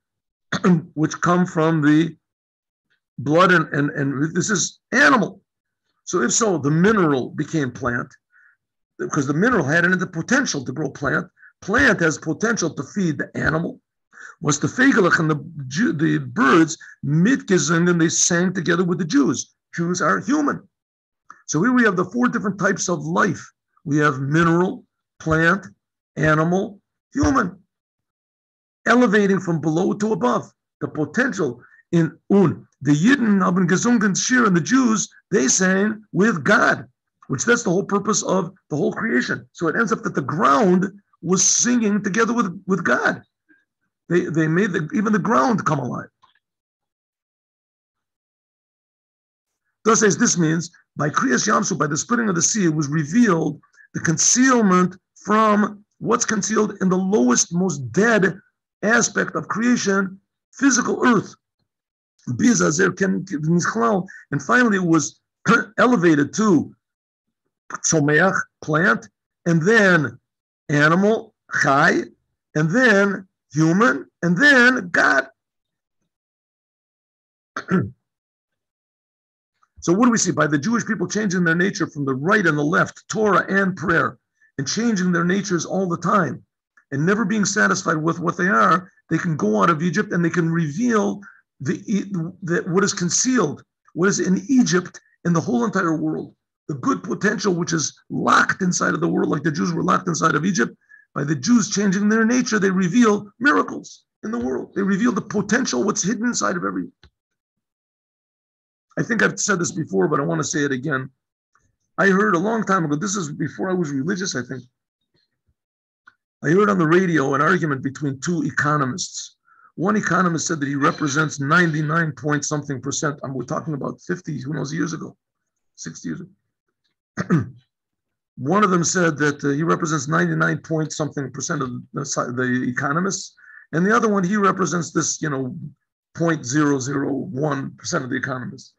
*clears throat* which come from the blood and, and, and this is animal. So if so, the mineral became plant because the mineral had in it the potential to grow plant. Plant has potential to feed the animal. Was the fegelach and the the birds mitgesungen, they sang together with the Jews. Jews are human. So here we have the four different types of life. We have mineral, plant, animal, human. Elevating from below to above. The potential in Un. The Yidden haben gesungen Shir and the Jews, they sang with God. which that's the whole purpose of the whole creation. So it ends up that the ground was singing together with, with God. They, they made the, even the ground come alive. Thus, as this means, by Kriyas Yamsu, by the splitting of the sea, it was revealed the concealment from what's concealed in the lowest, most dead aspect of creation, physical earth. And finally, it was *clears throat* elevated to tzomeach, plant, and then animal, chai, and then human, and then God. *clears throat* so what do we see? By the Jewish people changing their nature from the right and the left, Torah and prayer, and changing their natures all the time, and never being satisfied with what they are, they can go out of Egypt and they can reveal the, the what is concealed, what is in Egypt in the whole entire world. The good potential which is locked inside of the world, like the Jews were locked inside of Egypt, by the Jews changing their nature, they reveal miracles in the world. They reveal the potential, what's hidden inside of every. I think I've said this before, but I want to say it again. I heard a long time ago, this is before I was religious, I think. I heard on the radio an argument between two economists. One economist said that he represents 99 point something percent. And we're talking about 50, who knows, years ago, 60 years ago. One of them said that uh, he represents 99 point something percent of the, the economists, and the other one he represents this, you know, 0.001 percent of the economists.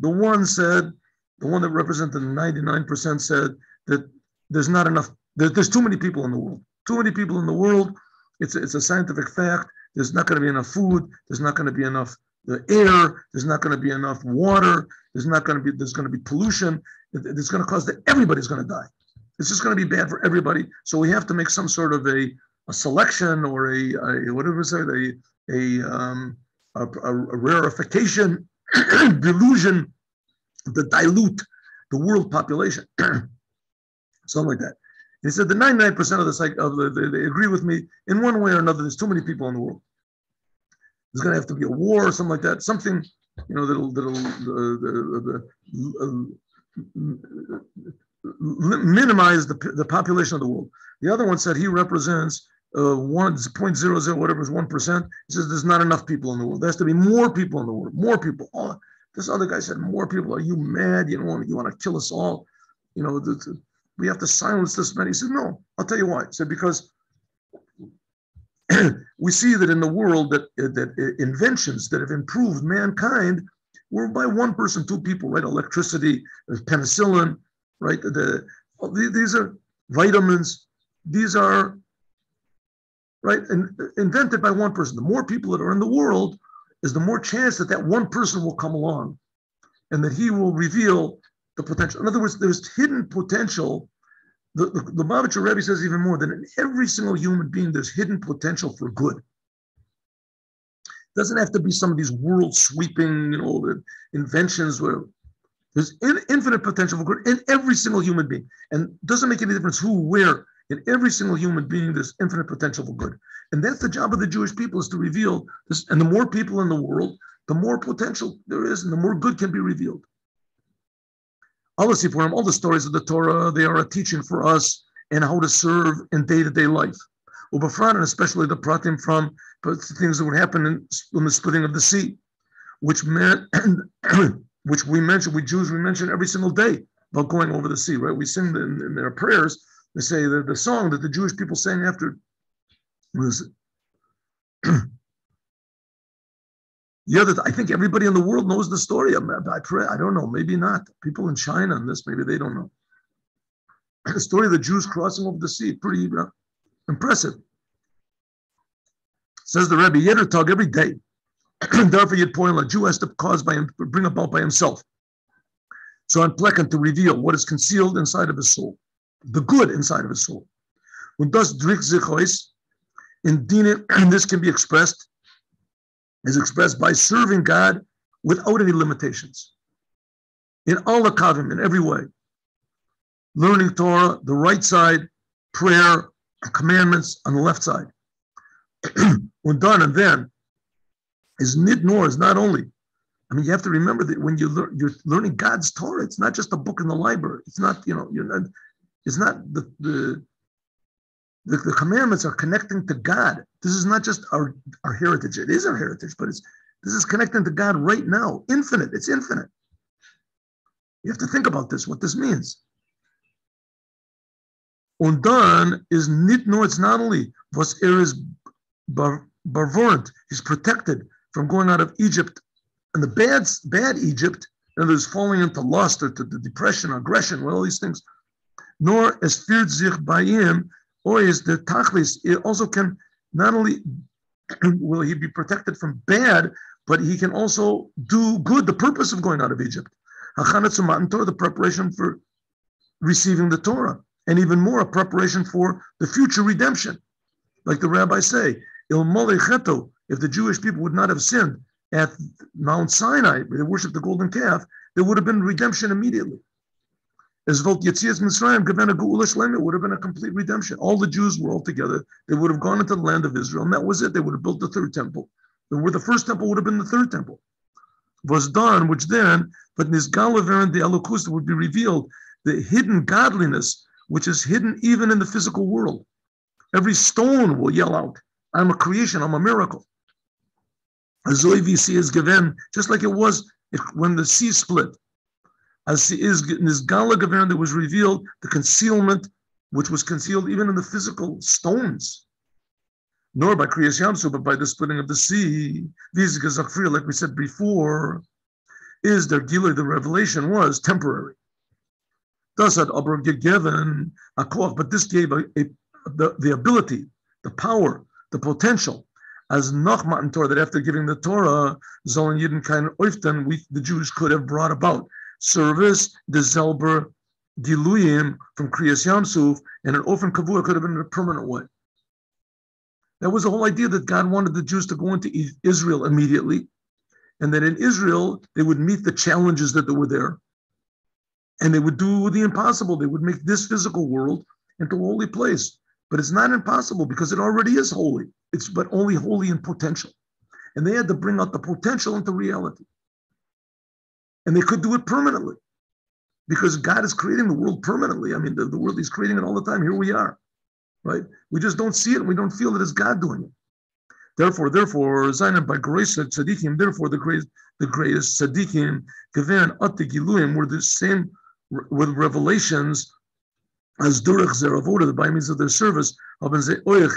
The one said, the one that represented 99 percent said that there's not enough. There, there's too many people in the world. Too many people in the world. It's a, it's a scientific fact. There's not going to be enough food. There's not going to be enough the air. There's not going to be enough water. There's not going to be. There's going to be pollution. It's going to cause that everybody's going to die. It's just going to be bad for everybody. So we have to make some sort of a, a selection or a, a whatever say a a, um, a, a, rarefication *clears throat* delusion to dilute the world population, *clears throat* something like that. He said the 99% of the psych of the, they, they agree with me in one way or another. There's too many people in the world. There's going to have to be a war or something like that. Something you know that'll that'll uh, the, the, uh, minimize the, the population of the world. The other one said he represents uh, 1.00, whatever is 1%. He says there's not enough people in the world. There has to be more people in the world, more people. Oh, this other guy said, more people. Are you mad? You don't want you want to kill us all? You know, the, we have to silence this man. He said, no, I'll tell you why. He said, because *clears throat* we see that in the world that, that inventions that have improved mankind were by one person, two people, right? Electricity, penicillin, right? The, these are vitamins. These are right and invented by one person. The more people that are in the world, is the more chance that that one person will come along, and that he will reveal the potential. In other words, there's hidden potential. The, the, the Rebbe says even more that in every single human being, there's hidden potential for good. It doesn't have to be some of these world sweeping, you know, inventions where there's in, infinite potential for good in every single human being. And doesn't make any difference who, where. In every single human being, there's infinite potential for good. And that's the job of the Jewish people is to reveal this. And the more people in the world, the more potential there is and the more good can be revealed. All the Sipurim, all the stories of the Torah, they are a teaching for us and how to serve in day-to-day life. Ubafran, and especially the pratim from things that would happen in, in the splitting of the sea, which meant *clears throat* which we mention, we Jews, we mention every single day about going over the sea, right? We sing in, in their prayers, they say that the song that the Jewish people sang after was *clears throat* the other, I think everybody in the world knows the story. I, pray, I don't know, maybe not. People in China on this, maybe they don't know. *clears throat* The story of the Jews crossing over the sea, pretty uh, impressive. Says the Rebbe, Yeder Tug every day. *clears throat* Therefore, you'd point a Jew has to cause by him, bring about by himself. So on Plekan to reveal what is concealed inside of his soul, the good inside of his soul. When thus drik zichois, in dinim, and *clears throat* this can be expressed, is expressed by serving God without any limitations. In all the kavim, in every way. Learning Torah, the right side, prayer, commandments on the left side. *clears throat* when done, and then is nit nor is not only I mean, you have to remember that when you learn, you're learning God's Torah. It's not just a book in the library. It's not, you know, you're not. It's not the the the, the commandments are connecting to God. This is not just our our heritage. It is our heritage, but it's this is connecting to God right now. Infinite. It's infinite. You have to think about this. What this means. Und dann is nit nur, it's not only was er is he's protected from going out of Egypt and the bad, bad Egypt, and there's falling into lust or to the depression, aggression, well, all these things. Nor as feared sich by him, or is the tachlis, it also can not only will he be protected from bad, but he can also do good, the purpose of going out of Egypt. The preparation for receiving the Torah and even more a preparation for the future redemption. Like the rabbis say, Il if the Jewish people would not have sinned at Mount Sinai, where they worshiped the golden calf, there would have been redemption immediately. As Volt Yitzias Mitzrayim, it would have been a complete redemption. All the Jews were all together. They would have gone into the land of Israel, and that was it. They would have built the third temple. Where the first temple would have been the third temple. Was done, which then, but Nizgalaver and the Elokus would be revealed, the hidden godliness which is hidden even in the physical world. Every stone will yell out, I'm a creation, I'm a miracle. Azoivi is given, just like it was when the sea split. As is Nizgala Gavan that was revealed, the concealment which was concealed even in the physical stones. Nor by Kriyas Yamsu, but by the splitting of the sea. Like we said before, is their dealer, the revelation was temporary. Thus had aber given a koch, but this gave a, a, the, the ability, the power, the potential, as noch matan Torah, that after giving the Torah, Zolan Yidden kein Oiften, we, the Jews could have brought about service, the Zelber, Diluyim from Kriyas Yamsuf, and an Ofen Kavua could have been in a permanent way. That was the whole idea that God wanted the Jews to go into Israel immediately, and that in Israel they would meet the challenges that they were there, and they would do the impossible. They would make this physical world into a holy place. But it's not impossible because it already is holy. It's but only holy in potential. And they had to bring out the potential into reality. And they could do it permanently because God is creating the world permanently. I mean, the, the world He's creating it all the time. Here we are, right? We just don't see it we don't feel it as God doing it. Therefore, therefore, Zainab by grace tzaddikim, therefore the great, the greatest tzaddikim, given at were the same with revelations as durach zeravoda, by means of their service, haben sie euch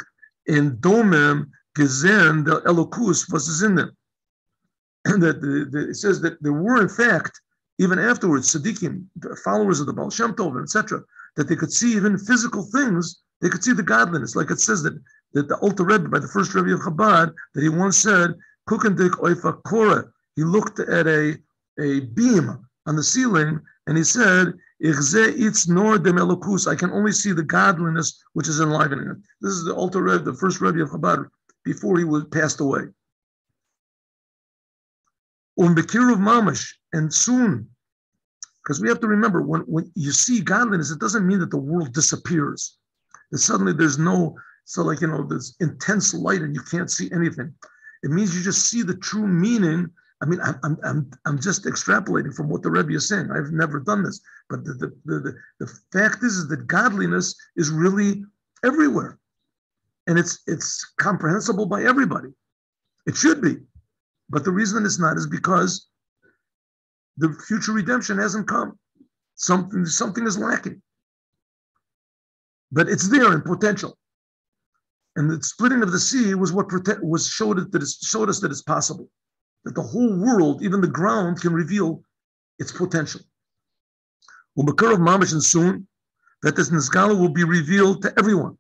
in domem gesehen the Elokus, was in them. *clears throat* That the, the, it says that there were, in fact, even afterwards, tzaddikim, followers of the Baal Shem Tov, etc., that they could see even physical things, they could see the godliness. Like it says that, that the Alter Rebbe, by the first Rebbe of Chabad, that he once said, Kukendik oifa kora, he looked at a, a beam on the ceiling and he said, it's nor demelokus. I can only see the godliness which is enlivening it. This is the Alter Rebbe, the first Rebbe of Chabad, before he was passed away. Umbekiruv mamash, and soon, because we have to remember when, when you see godliness, it doesn't mean that the world disappears. That suddenly there's no, so like you know, there's intense light and you can't see anything. It means you just see the true meaning I mean, I'm, I'm, I'm just extrapolating from what the Rebbe is saying. I've never done this. But the, the, the, the fact is, is that godliness is really everywhere. And it's, it's comprehensible by everybody. It should be. But the reason it's not is because the future redemption hasn't come. Something, something is lacking. But it's there in potential. And the splitting of the sea was what prote- was showed, it that showed us that it's possible that the whole world, even the ground, can reveal its potential. Umakar of Mamish and soon, that this Nizgala will be revealed to everyone.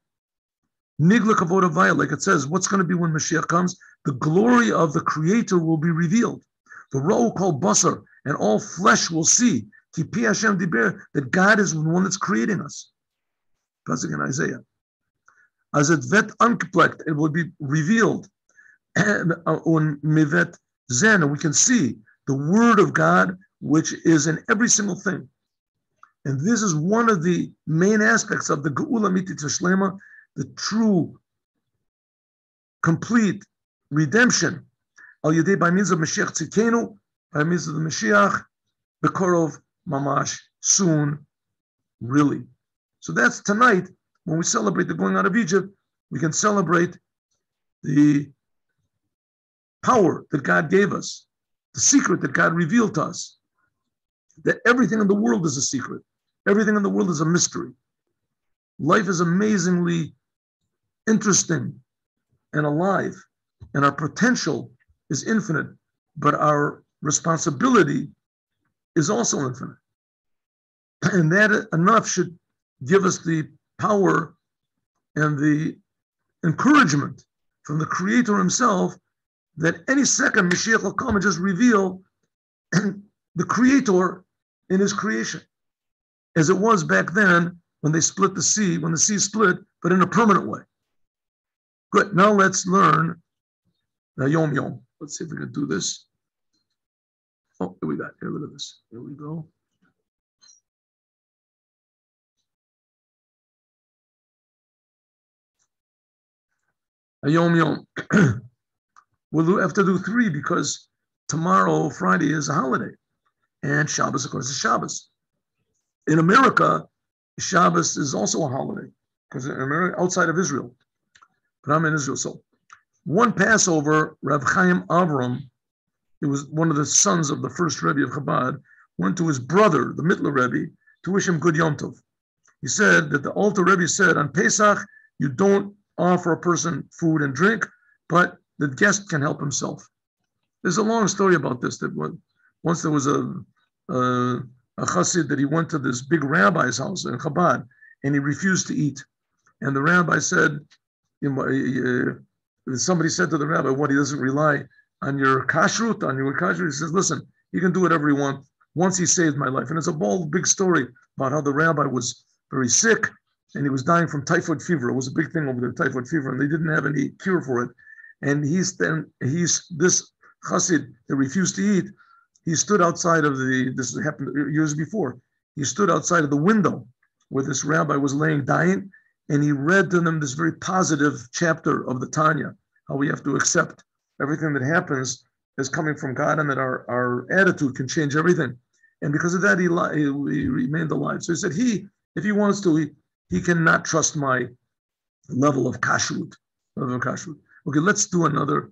Nigla Kavoda like it says, what's going to be when Mashiach comes? The glory of the Creator will be revealed. The Ra'u called Basar, and all flesh will see. That God is the one that's creating us. Pasuk in Isaiah. As it vet ungeplekt, it will be revealed. And on uh, mivet Zen, we can see the word of God, which is in every single thing. And this is one of the main aspects of the Geula Mitit Shlema, the true, complete redemption. Al Yadei by means of Mashiach Tzidkeinu, by means of the Mashiach, the Korov Mamash, soon, really. So that's tonight, when we celebrate the going out of Egypt, we can celebrate the power that God gave us, the secret that God revealed to us, that everything in the world is a secret. Everything in the world is a mystery. Life is amazingly interesting and alive, and our potential is infinite, but our responsibility is also infinite. And that enough should give us the power and the encouragement from the Creator Himself that any second Mashiach will come and just reveal *clears throat* the Creator in His creation, as it was back then when they split the sea, when the sea split, but in a permanent way. Good. Now let's learn the Yom Yom. Let's see if we can do this. Oh, here we got. Here, look at this. Here we go. Yom Yom. *clears throat* we'll have to do three because tomorrow, Friday, is a holiday. And Shabbos, of course, is Shabbos. In America, Shabbos is also a holiday because outside of Israel, but I'm in Israel. So one Passover, Rav Chaim Avram, he was one of the sons of the first Rebbe of Chabad, went to his brother, the Mittler Rebbe, to wish him good Yom Tov. He said that the Alter Rebbe said on Pesach, you don't offer a person food and drink, but the guest can help himself. There's a long story about this. That once there was a, a a chassid that he went to this big rabbi's house in Chabad and he refused to eat. And the rabbi said, uh, somebody said to the rabbi, what, he doesn't rely on your kashrut, on your kashrut. He says, listen, you can do whatever you want. Once he saved my life. And it's a bold, big story about how the rabbi was very sick and he was dying from typhoid fever. It was a big thing over there, typhoid fever, and they didn't have any cure for it. And he's then, he's this chassid that refused to eat he stood outside of the, this happened years before, he stood outside of the window where this rabbi was laying dying, and he read to them this very positive chapter of the Tanya, how we have to accept everything that happens as coming from God and that our, our attitude can change everything. And because of that, he, he, he remained alive. So he said, he, if he wants to, he, he cannot trust my level of kashrut. Level of kashrut. Okay, let's do another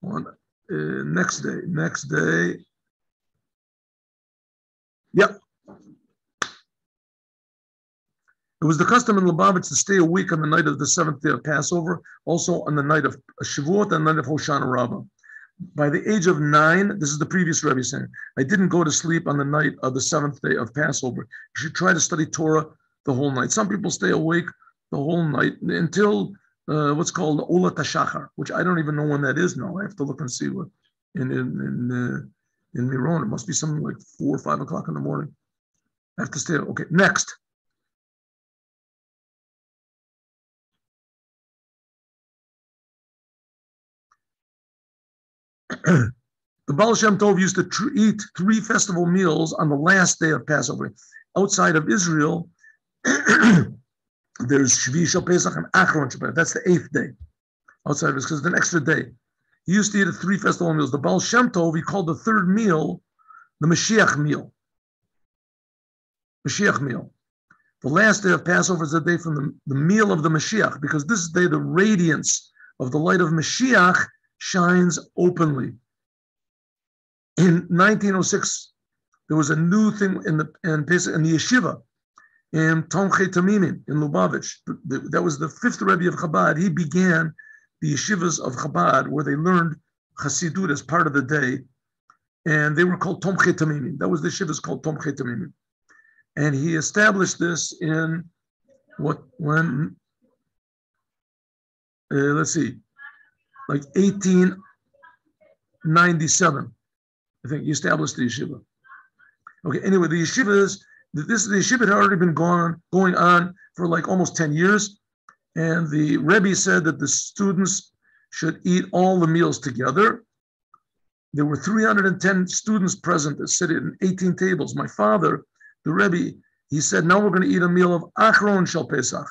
one. Uh, next day. Next day. Yep. It was the custom in Lubavitch to stay a week on the night of the seventh day of Passover, also on the night of Shavuot and the night of Hoshana Rabbah. By the age of nine, this is the previous Rebbe saying, I didn't go to sleep on the night of the seventh day of Passover. You should try to study Torah the whole night. Some people stay awake the whole night until uh, what's called Ola Tashachar, which I don't even know when that is now. I have to look and see what in in, in uh, in Miron. It must be something like four or five o'clock in the morning. I have to stay. Okay, next. The Baal Shem Tov used to tr- eat three festival meals on the last day of Passover. Outside of Israel, *clears throat* there's Shvi Shal Pesach and Achron Shabbat. That's the eighth day. Outside of Israel, because it's an extra day. He used to eat three festival meals. The Baal Shem Tov, he called the third meal the Mashiach meal. Mashiach meal. The last day of Passover is the day from the, the meal of the Mashiach, because this day the radiance of the light of Mashiach shines openly. In 1906, there was a new thing in the in, in the yeshiva in Tomchei Tamimim in Lubavitch. That was the fifth Rebbe of Chabad. He began the yeshivas of Chabad, where they learned Chassidut as part of the day, and they were called Tomchei Tamimim. That was the yeshivas called Tomchei Tamimim. And he established this in what, when, uh, let's see, like 1897. I think he established the yeshiva. Okay, anyway, the yeshivas, this the yeshiva had already been going, going on for like almost 10 years. And the Rebbe said that the students should eat all the meals together. There were 310 students present that sat in 18 tables. My father, the Rebbe, he said, now we're going to eat a meal of Achron Shal Pesach.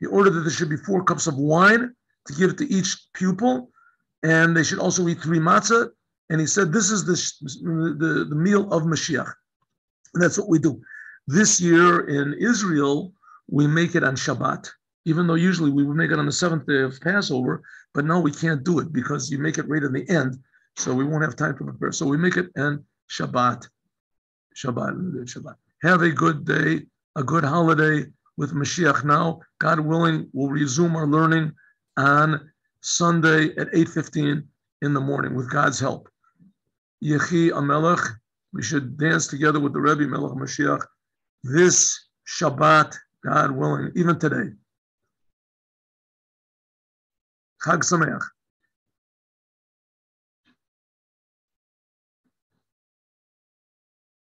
He ordered that there should be four cups of wine to give it to each pupil, and they should also eat three matzah, and he said, "This is the the, the meal of Mashiach." And that's what we do. This year in Israel, we make it on Shabbat, even though usually we would make it on the seventh day of Passover, but now we can't do it because you make it right in the end, so we won't have time to prepare. So we make it on Shabbat. Shabbat, Shabbat. Have a good day, a good holiday with Mashiach now. God willing, we'll resume our learning on Sunday at 8.15 in the morning with God's help. Yechi Hamelech, we should dance together with the Rebbe Melech Mashiach this Shabbat, God willing, even today. Chag Sameach.